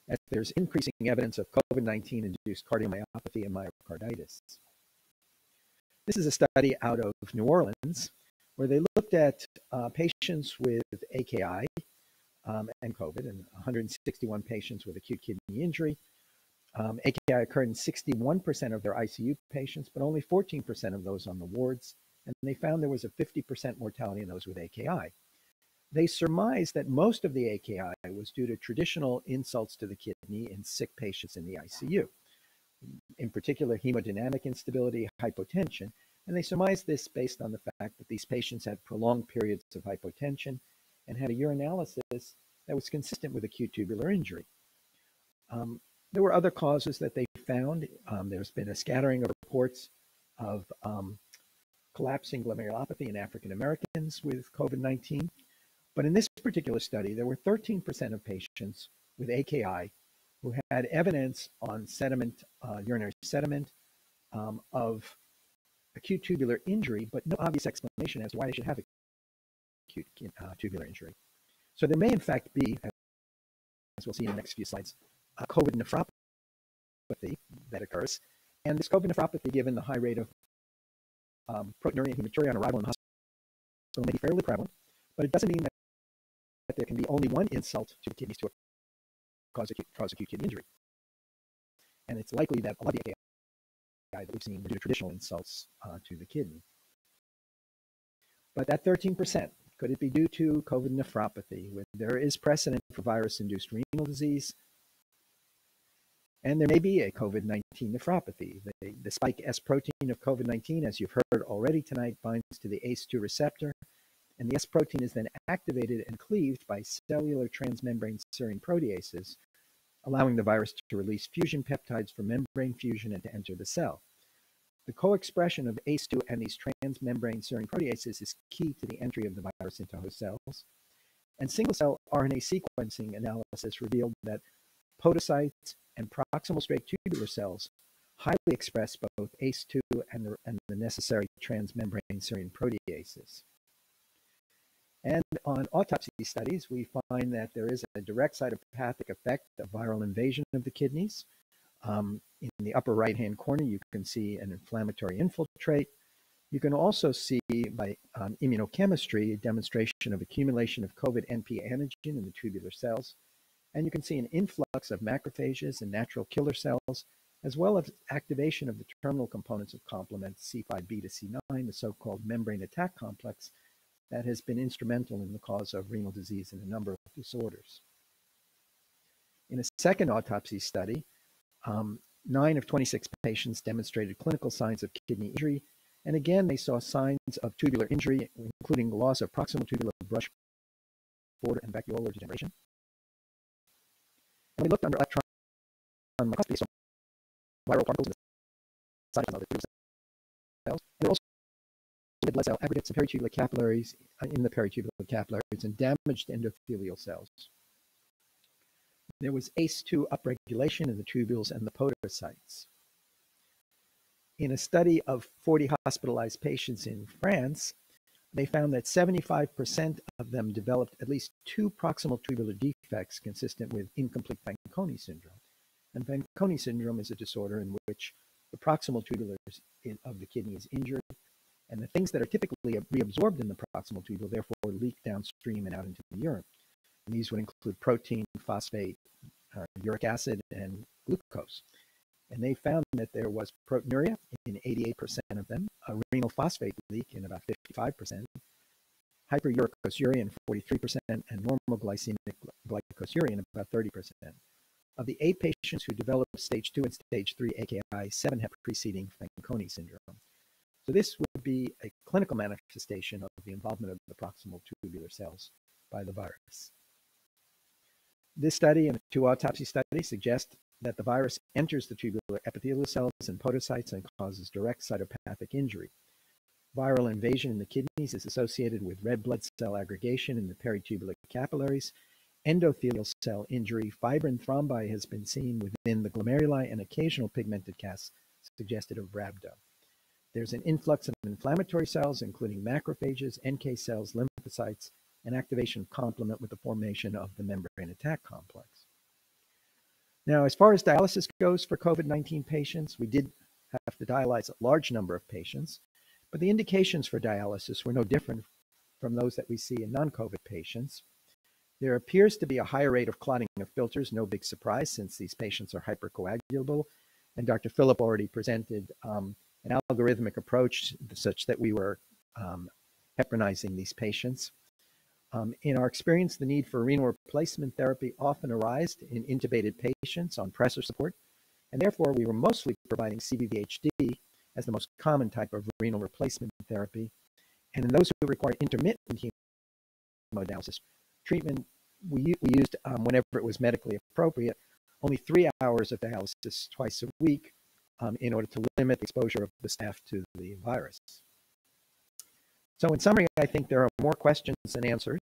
[SPEAKER 13] as there's increasing evidence of COVID-19 induced cardiomyopathy and myocarditis. This is a study out of New Orleans where they looked at uh, patients with AKI um, and COVID and 161 patients with acute kidney injury. Um, AKI occurred in 61% of their ICU patients, but only 14% of those on the wards. And they found there was a 50% mortality in those with AKI. They surmised that most of the AKI was due to traditional insults to the kidney in sick patients in the ICU in particular hemodynamic instability, hypotension, and they surmised this based on the fact that these patients had prolonged periods of hypotension and had a urinalysis that was consistent with acute tubular injury. Um, there were other causes that they found. Um, there's been a scattering of reports of um, collapsing glomerulopathy in African Americans with COVID 19. But in this particular study, there were 13% of patients with AKI who had evidence on sediment, uh, urinary sediment um, of acute tubular injury, but no obvious explanation as to why they should have acute uh, tubular injury. So there may in fact be, as we'll see in the next few slides, a COVID nephropathy that occurs. And this COVID nephropathy, given the high rate of um, proteinuria and hematuria on arrival in the hospital, may be fairly prevalent, but it doesn't mean that, that there can be only one insult to the kidneys to cause acute, cause acute kidney injury. And it's likely that a lot of the AKI that we've seen due to traditional insults uh, to the kidney. But that 13%, could it be due to COVID nephropathy? When there is precedent for virus-induced renal disease, and there may be a COVID-19 nephropathy. The, the spike S protein of COVID-19, as you've heard already tonight, binds to the ACE2 receptor, and the S protein is then activated and cleaved by cellular transmembrane serine proteases, allowing the virus to release fusion peptides for membrane fusion and to enter the cell. The co-expression of ACE2 and these transmembrane serine proteases is key to the entry of the virus into host cells. And single-cell RNA sequencing analysis revealed that podocytes and proximal straight tubular cells highly express both ACE2 and the, and the necessary transmembrane serine proteases. And on autopsy studies, we find that there is a direct cytopathic effect of viral invasion of the kidneys. Um, in the upper right-hand corner, you can see an inflammatory infiltrate. You can also see by um, immunochemistry a demonstration of accumulation of COVID NP antigen in the tubular cells. And you can see an influx of macrophages and natural killer cells, as well as activation of the terminal components of complement C5b to C9, the so-called membrane attack complex, that has been instrumental in the cause of renal disease in a number of disorders. In a second autopsy study, um, nine of 26 patients demonstrated clinical signs of kidney injury, and again they saw signs of tubular injury, including loss of proximal tubular brush border and vacuolar degeneration. And we looked under electron microscopy, so viral particles in the cytoplasm of the cells. There also blood cell aggregates and peritubular capillaries uh, in the peritubular capillaries and damaged endothelial cells. There was ACE2 upregulation in the tubules and the podocytes. In a study of 40 hospitalized patients in France, they found that 75% of them developed at least two proximal tubular defects consistent with incomplete Fanconi syndrome. And Fanconi syndrome is a disorder in which the proximal tubulars of the kidney is injured, and the things that are typically reabsorbed in the proximal tubule therefore leak downstream and out into the urine. And these would include protein, phosphate, uh, uric acid, and glucose. And they found that there was proteinuria in 88% of them, a renal phosphate leak in about 55%, hyperuricosuric in 43%, and normal glycemic glycosuria in about 30%. Of the eight patients who developed stage two and stage three AKI, seven had preceding Fanconi syndrome. So this would be a clinical manifestation of the involvement of the proximal tubular cells by the virus. This study and two autopsy studies suggest that the virus enters the tubular epithelial cells and podocytes and causes direct cytopathic injury. Viral invasion in the kidneys is associated with red blood cell aggregation in the peritubular capillaries. Endothelial cell injury, fibrin thrombi has been seen within the glomeruli and occasional pigmented casts suggested of rhabdo. There's an influx of inflammatory cells, including macrophages, NK cells, lymphocytes, and activation of complement with the formation of the membrane attack complex. Now, as far as dialysis goes for COVID-19 patients, we did have to dialyze a large number of patients, but the indications for dialysis were no different from those that we see in non-COVID patients. There appears to be a higher rate of clotting of filters, no big surprise since these patients are hypercoagulable. And Dr. Philipp already presented um, an algorithmic approach such that we were um, heparinizing these patients. Um, in our experience, the need for renal replacement therapy often arises in intubated patients on pressor support, and therefore we were mostly providing CVVHD as the most common type of renal replacement therapy. And in those who require intermittent hemodialysis treatment, we, we used, um, whenever it was medically appropriate, only three hours of dialysis twice a week um, in order to limit the exposure of the staff to the virus. So in summary, I think there are more questions than answers.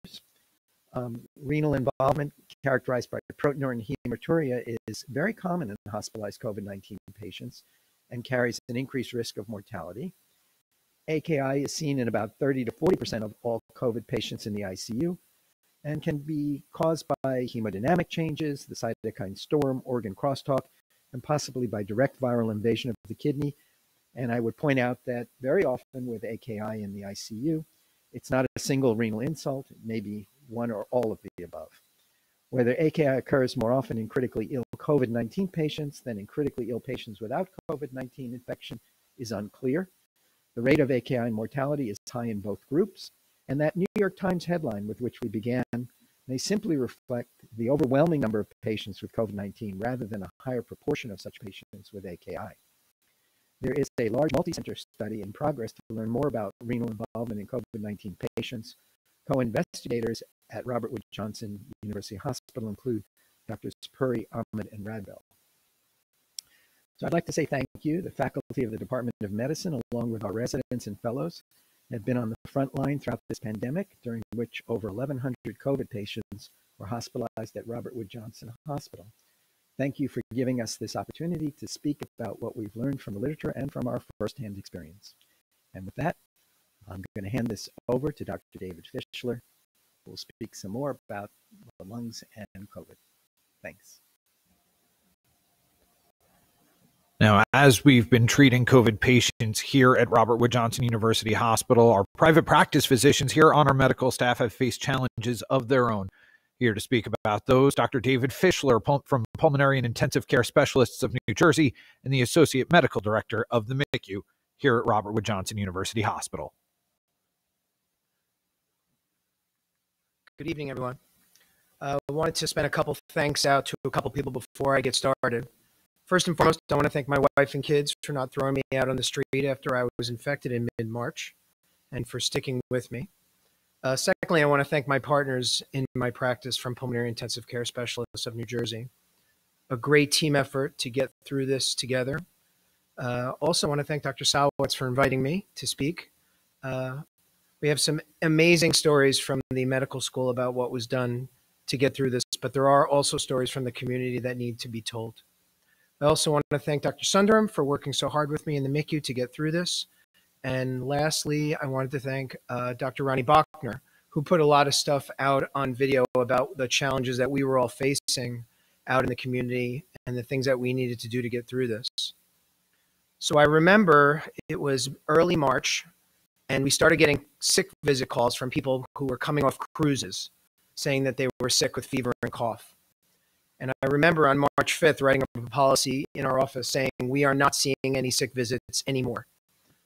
[SPEAKER 13] Um, renal involvement characterized by proteinuria and hematuria is very common in hospitalized COVID-19 patients and carries an increased risk of mortality. AKI is seen in about 30 to 40% of all COVID patients in the ICU and can be caused by hemodynamic changes, the cytokine storm, organ crosstalk, and possibly by direct viral invasion of the kidney. And I would point out that very often with AKI in the ICU, it's not a single renal insult, it may be one or all of the above. Whether AKI occurs more often in critically ill COVID 19 patients than in critically ill patients without COVID 19 infection is unclear. The rate of AKI mortality is high in both groups, and that New York Times headline with which we began may simply reflect the overwhelming number of patients with COVID-19 rather than a higher proportion of such patients with AKI. There is a large multi-center study in progress to learn more about renal involvement in COVID-19 patients. Co-investigators at Robert Wood Johnson University Hospital include Drs. Puri, Ahmed, and Radbel. So I'd like to say thank you, the faculty of the Department of Medicine, along with our residents and fellows, have been on the front line throughout this pandemic, during which over 1,100 COVID patients were hospitalized at Robert Wood Johnson Hospital. Thank you for giving us this opportunity to speak about what we've learned from the literature and from our firsthand experience. And with that, I'm going to hand this over to Dr. David Fischler, who will speak some more about the lungs and COVID. Thanks.
[SPEAKER 3] Now, as we've been treating COVID patients here at Robert Wood Johnson University Hospital, our private practice physicians here on our medical staff have faced challenges of their own. Here to speak about those, Dr. David Fischler from Pulmonary and Intensive Care Specialists of New Jersey and the Associate Medical Director of the MICU here at Robert Wood Johnson University Hospital.
[SPEAKER 14] Good evening, everyone. Uh, I wanted to spend a couple thanks out to a couple people before I get started. First and foremost, I want to thank my wife and kids for not throwing me out on the street after I was infected in mid March and for sticking with me. Uh, secondly, I want to thank my partners in my practice from Pulmonary Intensive Care Specialists of New Jersey. A great team effort to get through this together. Uh, also, want to thank Dr. Salwitz for inviting me to speak. Uh, we have some amazing stories from the medical school about what was done to get through this, but there are also stories from the community that need to be told. I also want to thank Dr. Sunderram for working so hard with me in the MICU to get through this. And lastly, I wanted to thank uh, Dr. Ronnie Bachner, who put a lot of stuff out on video about the challenges that we were all facing out in the community and the things that we needed to do to get through this. So I remember it was early March, and we started getting sick visit calls from people who were coming off cruises saying that they were sick with fever and cough. And I remember on March 5th writing a policy in our office saying we are not seeing any sick visits anymore.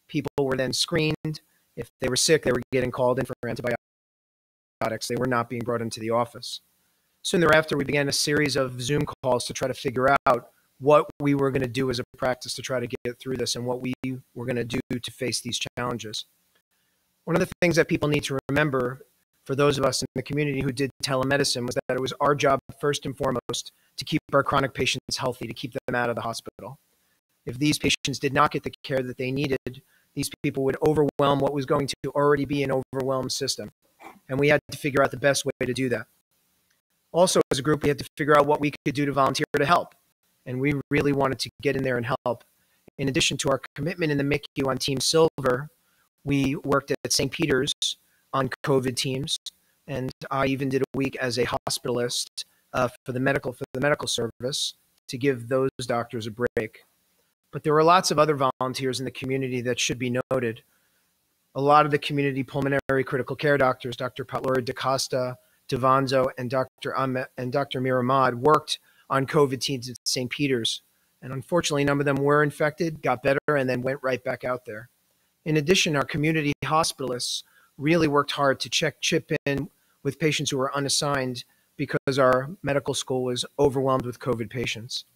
[SPEAKER 14] People were then screened. If they were sick, they were getting called in for antibiotics. They were not being brought into the office. Soon thereafter, we began a series of Zoom calls to try to figure out what we were going to do as a practice to try to get through this and what we were going to do to face these challenges. One of the things that people need to remember for those of us in the community who did telemedicine was that it was our job first and foremost to keep our chronic patients healthy, to keep them out of the hospital. If these patients did not get the care that they needed, these people would overwhelm what was going to already be an overwhelmed system. And we had to figure out the best way to do that. Also, as a group, we had to figure out what we could do to volunteer to help. And we really wanted to get in there and help. In addition to our commitment in the MICU on Team Silver, we worked at St. Peter's on COVID teams, and I even did a week as a hospitalist uh, for the medical for the medical service to give those doctors a break. But there were lots of other volunteers in the community that should be noted. A lot of the community pulmonary critical care doctors, Dr. Patlori DaCosta, Devanzo, and Dr. Ahmed, and Dr. Miramad worked on COVID teams at St. Peter's. And unfortunately, none of them were infected, got better, and then went right back out there. In addition, our community hospitalists really worked hard to check chip in with patients who were unassigned because our medical school was overwhelmed with COVID patients.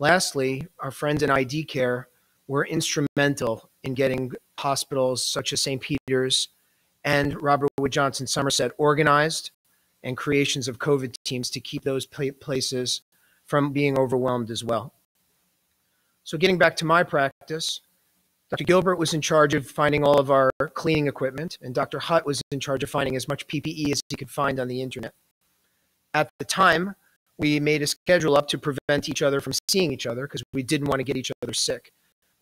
[SPEAKER 14] Lastly, our friends in ID care were instrumental in getting hospitals such as St. Peter's and Robert Wood Johnson Somerset organized and creations of COVID teams to keep those places from being overwhelmed as well. So, getting back to my practice, Dr. Gilbert was in charge of finding all of our cleaning equipment, and Dr. Hutt was in charge of finding as much PPE as he could find on the internet. At the time, we made a schedule up to prevent each other from seeing each other because we didn't want to get each other sick.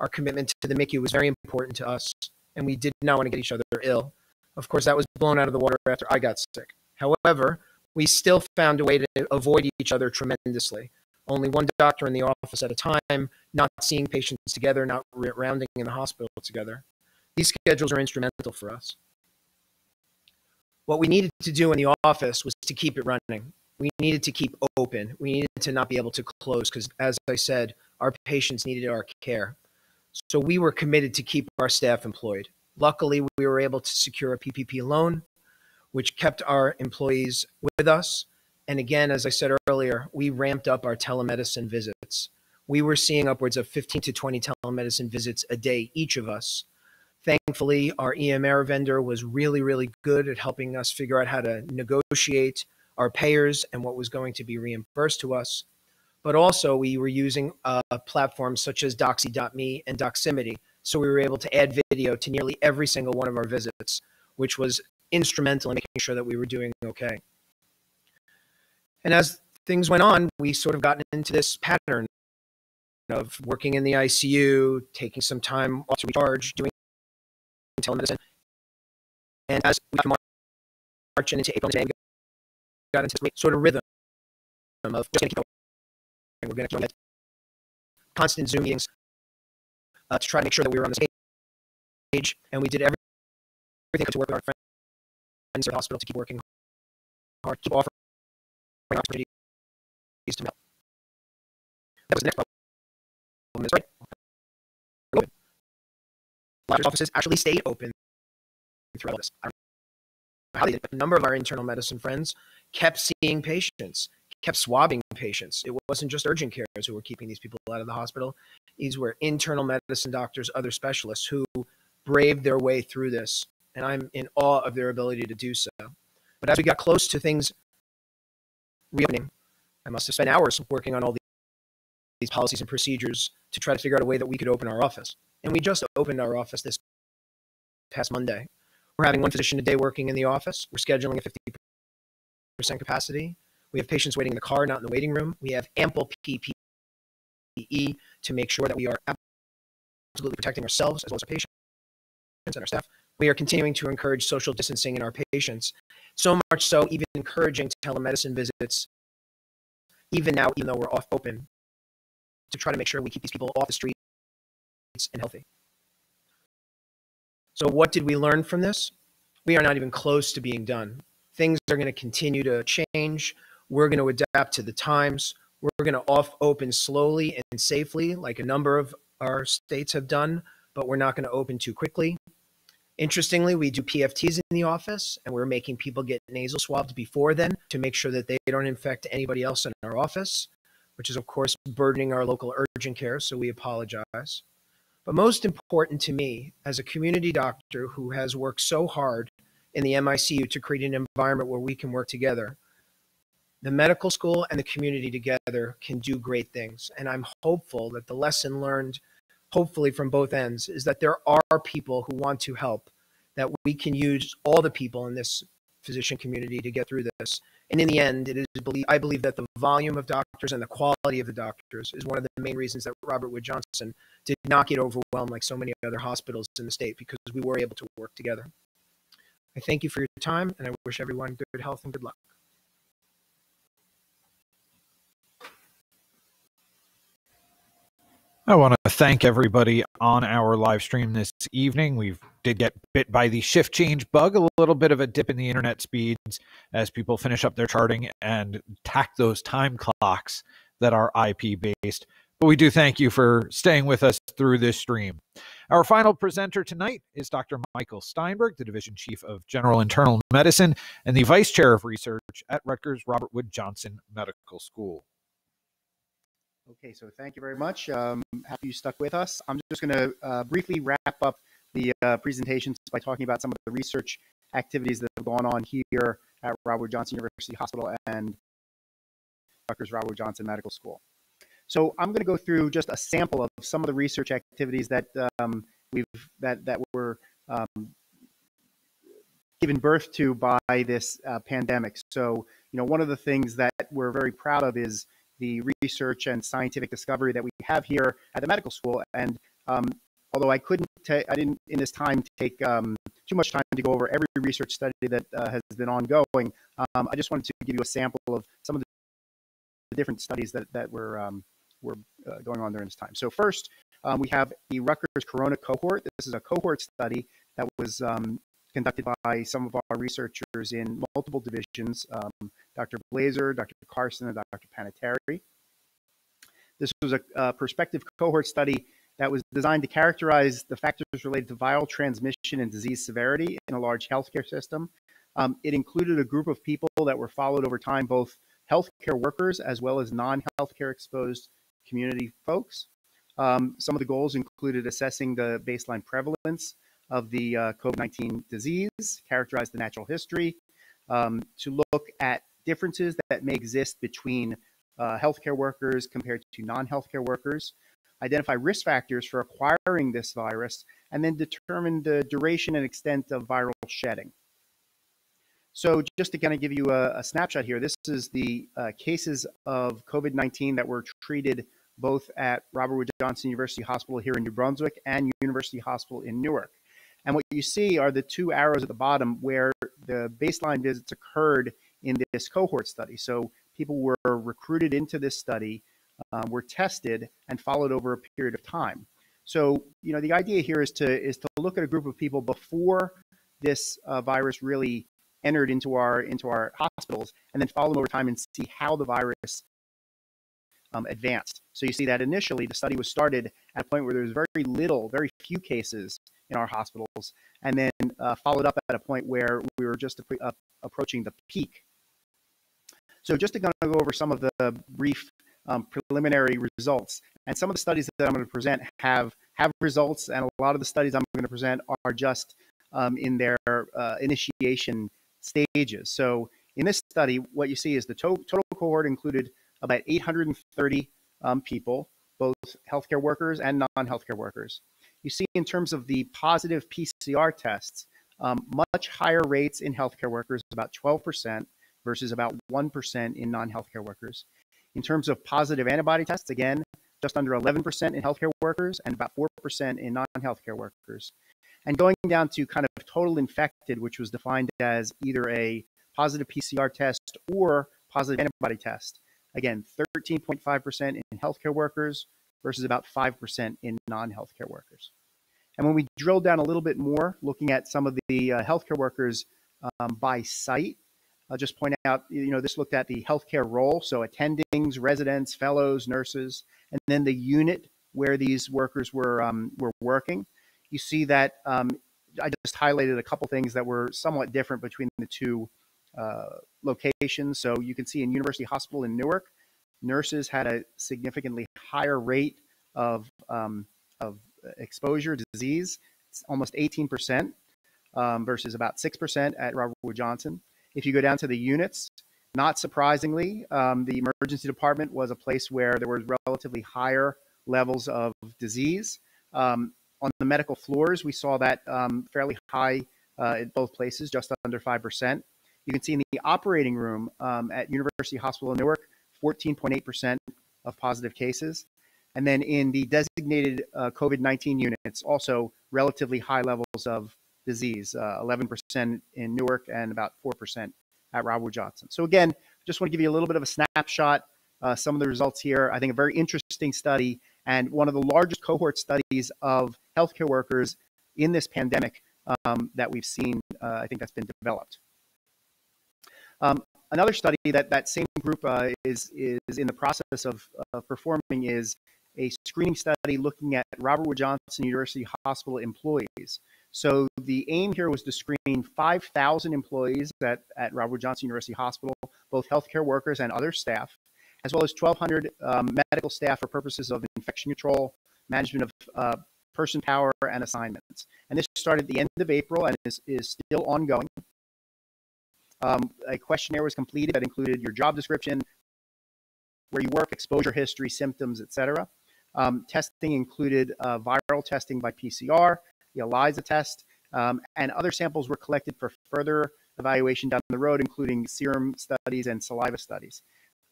[SPEAKER 14] Our commitment to the MICU was very important to us, and we did not want to get each other ill. Of course, that was blown out of the water after I got sick. However, we still found a way to avoid each other tremendously only one doctor in the office at a time, not seeing patients together, not rounding in the hospital together. These schedules are instrumental for us. What we needed to do in the office was to keep it running. We needed to keep open. We needed to not be able to close because, as I said, our patients needed our care. So we were committed to keep our staff employed. Luckily, we were able to secure a PPP loan, which kept our employees with us and again, as I said earlier, we ramped up our telemedicine visits. We were seeing upwards of 15 to 20 telemedicine visits a day, each of us. Thankfully, our EMR vendor was really, really good at helping us figure out how to negotiate our payers and what was going to be reimbursed to us. But also, we were using uh, platforms such as Doxy.me and Doximity. So we were able to add video to nearly every single one of our visits, which was instrumental in making sure that we were doing okay. And as things went on, we sort of got into this pattern of working in the ICU, taking some time off to recharge, doing telemedicine. And as we March and into April and got into sort of rhythm of just to keep going. We're going to keep constant Zoom meetings uh, to try to make sure that we were on the same page. And we did everything to work with our friends at the hospital to keep working hard, keep offering opportunities to melt. That was the next problem. Is right. Doctors' offices actually stayed open throughout this. A number of our internal medicine friends kept seeing patients, kept swabbing patients. It wasn't just urgent cares who were keeping these people out of the hospital. These were internal medicine doctors, other specialists who braved their way through this. And I'm in awe of their ability to do so. But as we got close to things reopening. I must have spent hours working on all these policies and procedures to try to figure out a way that we could open our office. And we just opened our office this past Monday. We're having one physician a day working in the office. We're scheduling a 50% capacity. We have patients waiting in the car, not in the waiting room. We have ample PPE to make sure that we are absolutely protecting ourselves as well as our patients and our staff. We are continuing to encourage social distancing in our patients, so much so even encouraging telemedicine visits, even now, even though we're off open, to try to make sure we keep these people off the streets and healthy. So, what did we learn from this? We are not even close to being done. Things are going to continue to change. We're going to adapt to the times. We're going to off open slowly and safely, like a number of our states have done, but we're not going to open too quickly. Interestingly, we do PFTs in the office, and we're making people get nasal swabs before then to make sure that they don't infect anybody else in our office, which is, of course, burdening our local urgent care, so we apologize. But most important to me, as a community doctor who has worked so hard in the MICU to create an environment where we can work together, the medical school and the community together can do great things. And I'm hopeful that the lesson learned, hopefully from both ends, is that there are people who want to help, that we can use all the people in this physician community to get through this. And in the end, it is believe, I believe that the volume of doctors and the quality of the doctors is one of the main reasons that Robert Wood Johnson did not get overwhelmed like so many other hospitals in the state because we were able to work together. I thank you for your time and I wish everyone good health and good luck.
[SPEAKER 3] I want to thank everybody on our live stream this evening. We did get bit by the shift change bug, a little bit of a dip in the internet speeds as people finish up their charting and tack those time clocks that are IP based. But we do thank you for staying with us through this stream. Our final presenter tonight is Dr. Michael Steinberg, the Division Chief of General Internal Medicine and the Vice Chair of Research at Rutgers Robert Wood Johnson Medical School.
[SPEAKER 15] Okay, so thank you very much. Um, happy you stuck with us. I'm just going to uh, briefly wrap up the uh, presentations by talking about some of the research activities that have gone on here at Robert Johnson University Hospital and Rutgers Robert Johnson Medical School. So I'm going to go through just a sample of some of the research activities that um, we've that that were um, given birth to by this uh, pandemic. So you know, one of the things that we're very proud of is the research and scientific discovery that we have here at the medical school. And um, although I couldn't, I didn't in this time take um, too much time to go over every research study that uh, has been ongoing. Um, I just wanted to give you a sample of some of the different studies that that were um, were uh, going on during this time. So first, um, we have the Rutgers Corona cohort. This is a cohort study that was um, conducted by some of our researchers in multiple divisions, um, Dr. Blaser, Dr. Carson, and Dr. Panettieri. This was a, a prospective cohort study that was designed to characterize the factors related to viral transmission and disease severity in a large healthcare system. Um, it included a group of people that were followed over time, both healthcare workers as well as non-healthcare exposed community folks. Um, some of the goals included assessing the baseline prevalence of the uh, COVID-19 disease, characterize the natural history, um, to look at differences that may exist between uh, healthcare workers compared to non-healthcare workers, identify risk factors for acquiring this virus, and then determine the duration and extent of viral shedding. So just to kind of give you a, a snapshot here, this is the uh, cases of COVID-19 that were treated both at Robert Wood Johnson University Hospital here in New Brunswick and University Hospital in Newark. And what you see are the two arrows at the bottom where the baseline visits occurred in this cohort study. So people were recruited into this study, um, were tested, and followed over a period of time. So you know the idea here is to is to look at a group of people before this uh, virus really entered into our into our hospitals, and then follow them over time and see how the virus um, advanced. So you see that initially the study was started at a point where there was very little, very few cases in our hospitals, and then uh, followed up at a point where we were just uh, approaching the peak. So just to kind of go over some of the brief um, preliminary results, and some of the studies that I'm going to present have have results, and a lot of the studies I'm going to present are just um, in their uh, initiation stages. So in this study, what you see is the to total cohort included about 830 um, people, both healthcare workers and non-healthcare workers you see in terms of the positive PCR tests, um, much higher rates in healthcare workers, about 12% versus about 1% in non-healthcare workers. In terms of positive antibody tests, again, just under 11% in healthcare workers and about 4% in non-healthcare workers. And going down to kind of total infected, which was defined as either a positive PCR test or positive antibody test. Again, 13.5% in healthcare workers versus about 5% in non-healthcare workers. And when we drill down a little bit more, looking at some of the uh, healthcare workers um, by site, I'll just point out, you know, this looked at the healthcare role, so attendings, residents, fellows, nurses, and then the unit where these workers were um, were working. You see that um, I just highlighted a couple things that were somewhat different between the two uh, locations. So you can see in University Hospital in Newark, nurses had a significantly higher rate of um, of exposure disease, it's almost 18% um, versus about 6% at Robert Wood Johnson. If you go down to the units, not surprisingly, um, the emergency department was a place where there were relatively higher levels of disease. Um, on the medical floors, we saw that um, fairly high uh, at both places, just under 5%. You can see in the operating room um, at University Hospital in Newark, 14.8% of positive cases. And then in the designated uh, COVID 19 units, also relatively high levels of disease, uh, 11% in Newark and about 4% at Robert Johnson. So again, just want to give you a little bit of a snapshot, uh, some of the results here. I think a very interesting study and one of the largest cohort studies of healthcare workers in this pandemic um, that we've seen. Uh, I think that's been developed. Um, another study that that same group uh, is is in the process of performing is a screening study looking at Robert Wood Johnson University Hospital employees. So the aim here was to screen 5,000 employees at, at Robert Wood Johnson University Hospital, both healthcare workers and other staff, as well as 1,200 um, medical staff for purposes of infection control, management of uh, person power, and assignments. And this started at the end of April and is, is still ongoing. Um, a questionnaire was completed that included your job description, where you work, exposure history, symptoms, etc. Um, testing included uh, viral testing by PCR, the ELISA test, um, and other samples were collected for further evaluation down the road, including serum studies and saliva studies.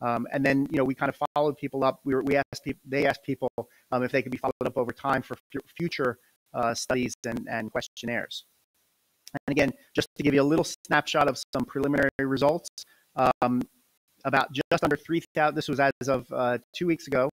[SPEAKER 15] Um, and then, you know, we kind of followed people up. We, were, we asked people, they asked people um, if they could be followed up over time for future uh, studies and, and questionnaires. And again, just to give you a little snapshot of some preliminary results, um, about just under 3,000, this was as of uh, two weeks ago,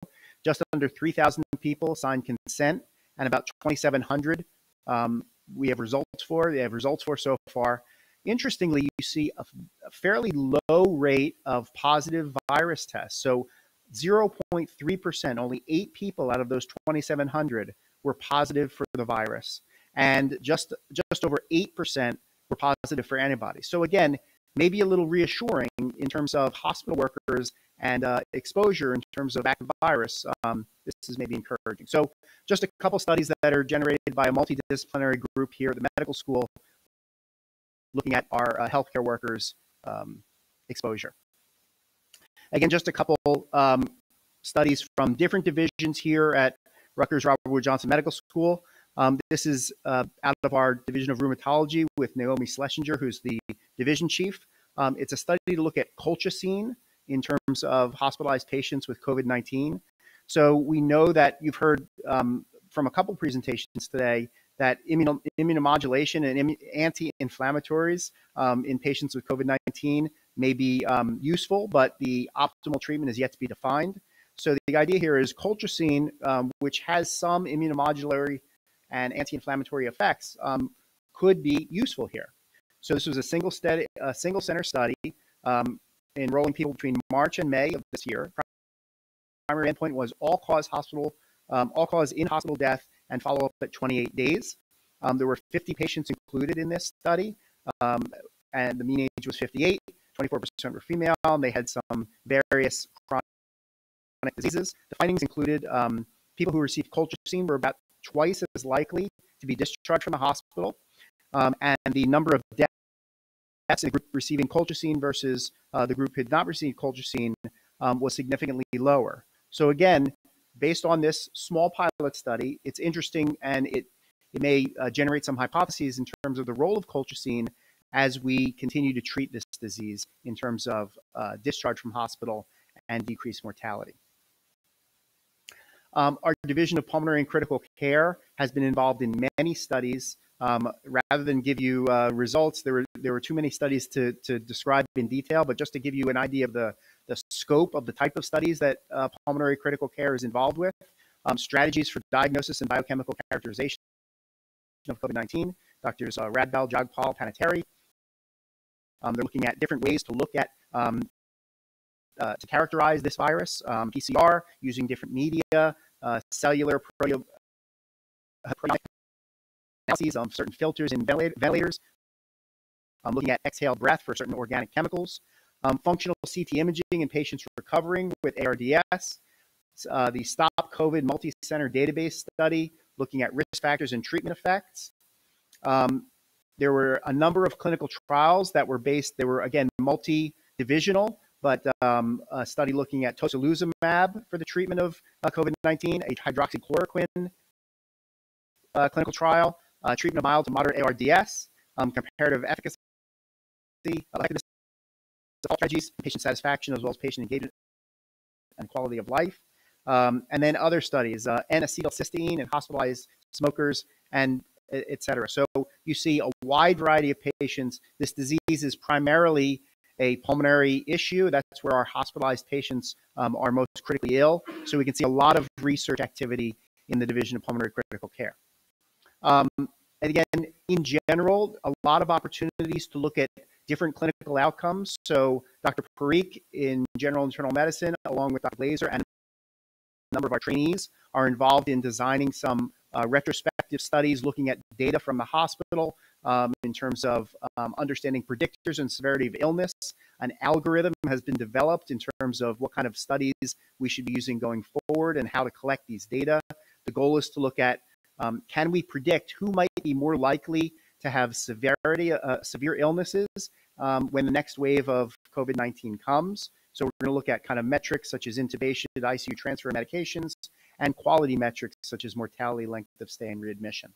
[SPEAKER 15] just under 3,000 people signed consent and about 2,700 um, we have results for. They have results for so far. Interestingly, you see a, a fairly low rate of positive virus tests. So 0.3%, only eight people out of those 2,700 were positive for the virus. And just, just over 8% were positive for antibodies. So again, maybe a little reassuring in terms of hospital workers and uh, exposure in terms of active virus. Um, this is maybe encouraging. So just a couple studies that are generated by a multidisciplinary group here at the medical school looking at our uh, healthcare workers um, exposure. Again, just a couple um, studies from different divisions here at Rutgers Robert Wood Johnson Medical School. Um, this is uh, out of our division of rheumatology with Naomi Schlesinger, who's the division chief. Um, it's a study to look at colchicine in terms of hospitalized patients with COVID 19. So we know that you've heard um, from a couple presentations today that immuno, immunomodulation and Im, anti-inflammatories um, in patients with COVID-19 may be um, useful, but the optimal treatment is yet to be defined. So the idea here is colchicine, um, which has some immunomodulatory and anti-inflammatory effects, um, could be useful here. So this was a single, study, a single center study um, enrolling people between March and May of this year primary endpoint was all-cause hospital, um, all-cause in-hospital death and follow-up at 28 days. Um, there were 50 patients included in this study, um, and the mean age was 58. 24% were female. And they had some various chronic diseases. The findings included um, people who received colchicine were about twice as likely to be discharged from the hospital, um, and the number of deaths in the group receiving colchicine versus uh, the group who had not received colchicine um, was significantly lower. So again, based on this small pilot study, it's interesting and it, it may uh, generate some hypotheses in terms of the role of colchicine as we continue to treat this disease in terms of uh, discharge from hospital and decreased mortality. Um, our Division of Pulmonary and Critical Care has been involved in many studies. Um, rather than give you uh, results, there were there were too many studies to to describe in detail. But just to give you an idea of the the scope of the type of studies that uh, pulmonary critical care is involved with, um, strategies for diagnosis and biochemical characterization of COVID-19. Doctors uh, Radbel, Jagpal, Panettieri. Um, they're looking at different ways to look at um, uh, to characterize this virus, um, PCR using different media, uh, cellular proteome uh, analyses of certain filters in ventilators. I'm looking at exhale breath for certain organic chemicals. Um, functional CT imaging in patients recovering with ARDS. Uh, the Stop COVID multi-center database study looking at risk factors and treatment effects. Um, there were a number of clinical trials that were based, they were again multi-divisional, but um, a study looking at tocilizumab for the treatment of uh, COVID-19, a hydroxychloroquine uh, clinical trial, uh, treatment of mild to moderate ARDS, um, comparative efficacy, effectiveness strategies, patient satisfaction, as well as patient engagement and quality of life. Um, and then other studies, uh, N-acetylcysteine in hospitalized smokers, and et cetera. So you see a wide variety of patients. This disease is primarily a pulmonary issue. That's where our hospitalized patients um, are most critically ill. So we can see a lot of research activity in the Division of Pulmonary Critical Care. Um, and again, in general, a lot of opportunities to look at different clinical outcomes. So Dr. Parikh in general internal medicine, along with Dr. Glazer and a number of our trainees are involved in designing some uh, retrospective studies looking at data from the hospital um, in terms of um, understanding predictors and severity of illness. An algorithm has been developed in terms of what kind of studies we should be using going forward and how to collect these data. The goal is to look at um, can we predict who might be more likely to have severity, uh, severe illnesses um, when the next wave of COVID 19 comes. So we're going to look at kind of metrics such as intubation, ICU transfer medications, and quality metrics such as mortality, length of stay, and readmission.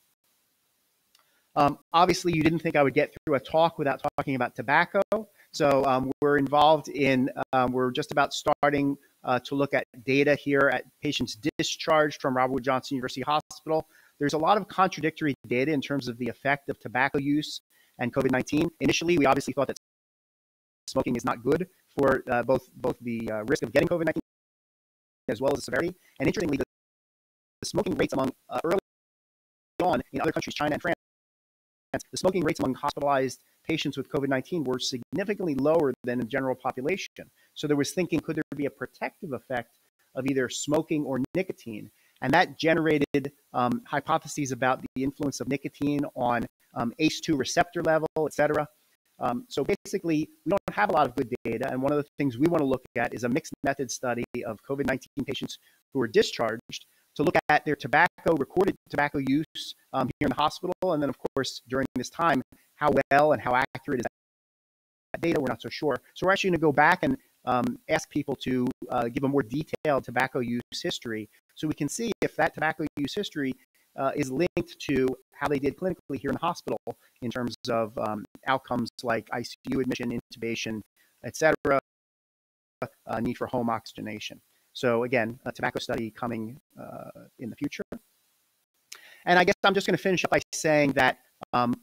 [SPEAKER 15] Um, obviously, you didn't think I would get through a talk without talking about tobacco. So um, we're involved in, um, we're just about starting uh, to look at data here at patients discharged from Robert Wood Johnson University Hospital. There's a lot of contradictory data in terms of the effect of tobacco use and COVID-19. Initially, we obviously thought that smoking is not good for uh, both both the uh, risk of getting COVID-19 as well as the severity. And interestingly, the, the smoking rates among uh, early on in other countries, China and France, the smoking rates among hospitalized patients with COVID-19 were significantly lower than the general population. So there was thinking, could there be a protective effect of either smoking or nicotine? And that generated um, hypotheses about the influence of nicotine on um, ACE2 receptor level, et cetera. Um, so basically, we don't have a lot of good data. And one of the things we want to look at is a mixed method study of COVID 19 patients who were discharged to look at their tobacco, recorded tobacco use um, here in the hospital. And then, of course, during this time, how well and how accurate is that data? We're not so sure. So we're actually going to go back and um, ask people to uh, give a more detailed tobacco use history so we can see if that tobacco use history uh, is linked to how they did clinically here in the hospital in terms of um, outcomes like ICU admission, intubation, etc., uh, need for home oxygenation. So again, a tobacco study coming uh, in the future. And I guess I'm just going to finish up by saying that um,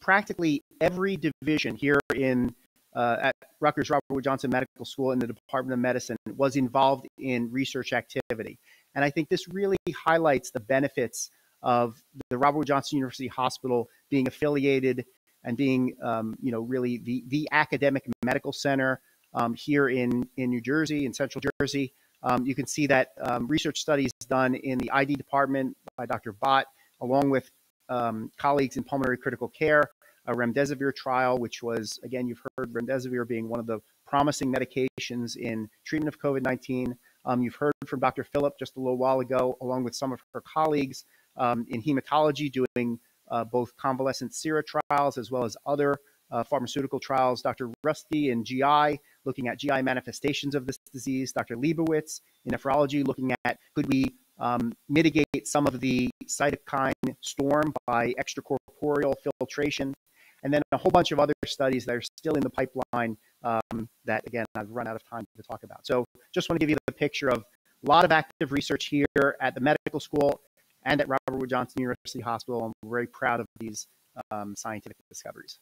[SPEAKER 15] practically every division here in uh, at Rutgers Robert Wood Johnson Medical School in the Department of Medicine was involved in research activity. And I think this really highlights the benefits of the Robert Wood Johnson University Hospital being affiliated and being, um, you know, really the, the academic medical center um, here in, in New Jersey, in central Jersey. Um, you can see that um, research studies done in the ID department by Dr. Bott, along with um, colleagues in pulmonary critical care, a remdesivir trial, which was, again, you've heard remdesivir being one of the promising medications in treatment of COVID 19. Um, you've heard from Dr. Philipp just a little while ago, along with some of her colleagues um, in hematology, doing uh, both convalescent sera trials as well as other uh, pharmaceutical trials. Dr. Rusty in GI, looking at GI manifestations of this disease. Dr. Leibowitz in nephrology, looking at could we um, mitigate some of the cytokine storm by extracorporeal filtration. And then a whole bunch of other studies that are still in the pipeline um, that, again, I've run out of time to talk about. So just want to give you the picture of A lot of active research here at the medical school and at Robert Wood Johnson University Hospital. we're very proud of these um, scientific discoveries.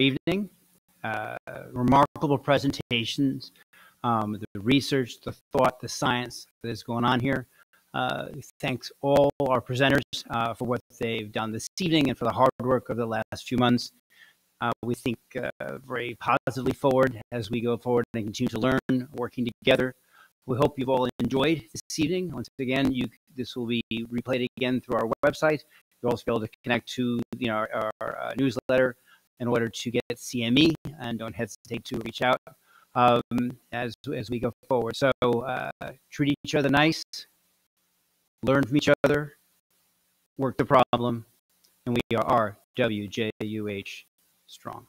[SPEAKER 4] Evening. Uh, remarkable presentations, um, the research, the thought, the science that is going on here. Uh, thanks all our presenters uh, for what they've done this evening and for the hard work of the last few months. Uh, we think uh, very positively forward as we go forward and continue to learn, working together. We hope you've all enjoyed this evening. Once again, you this will be replayed again through our website. You'll also be able to connect to you know, our, our uh, newsletter in order to get CME, and don't hesitate to reach out um, as as we go forward. So uh, treat each other nice, learn from each other, work the problem, and we are RWJUH strong.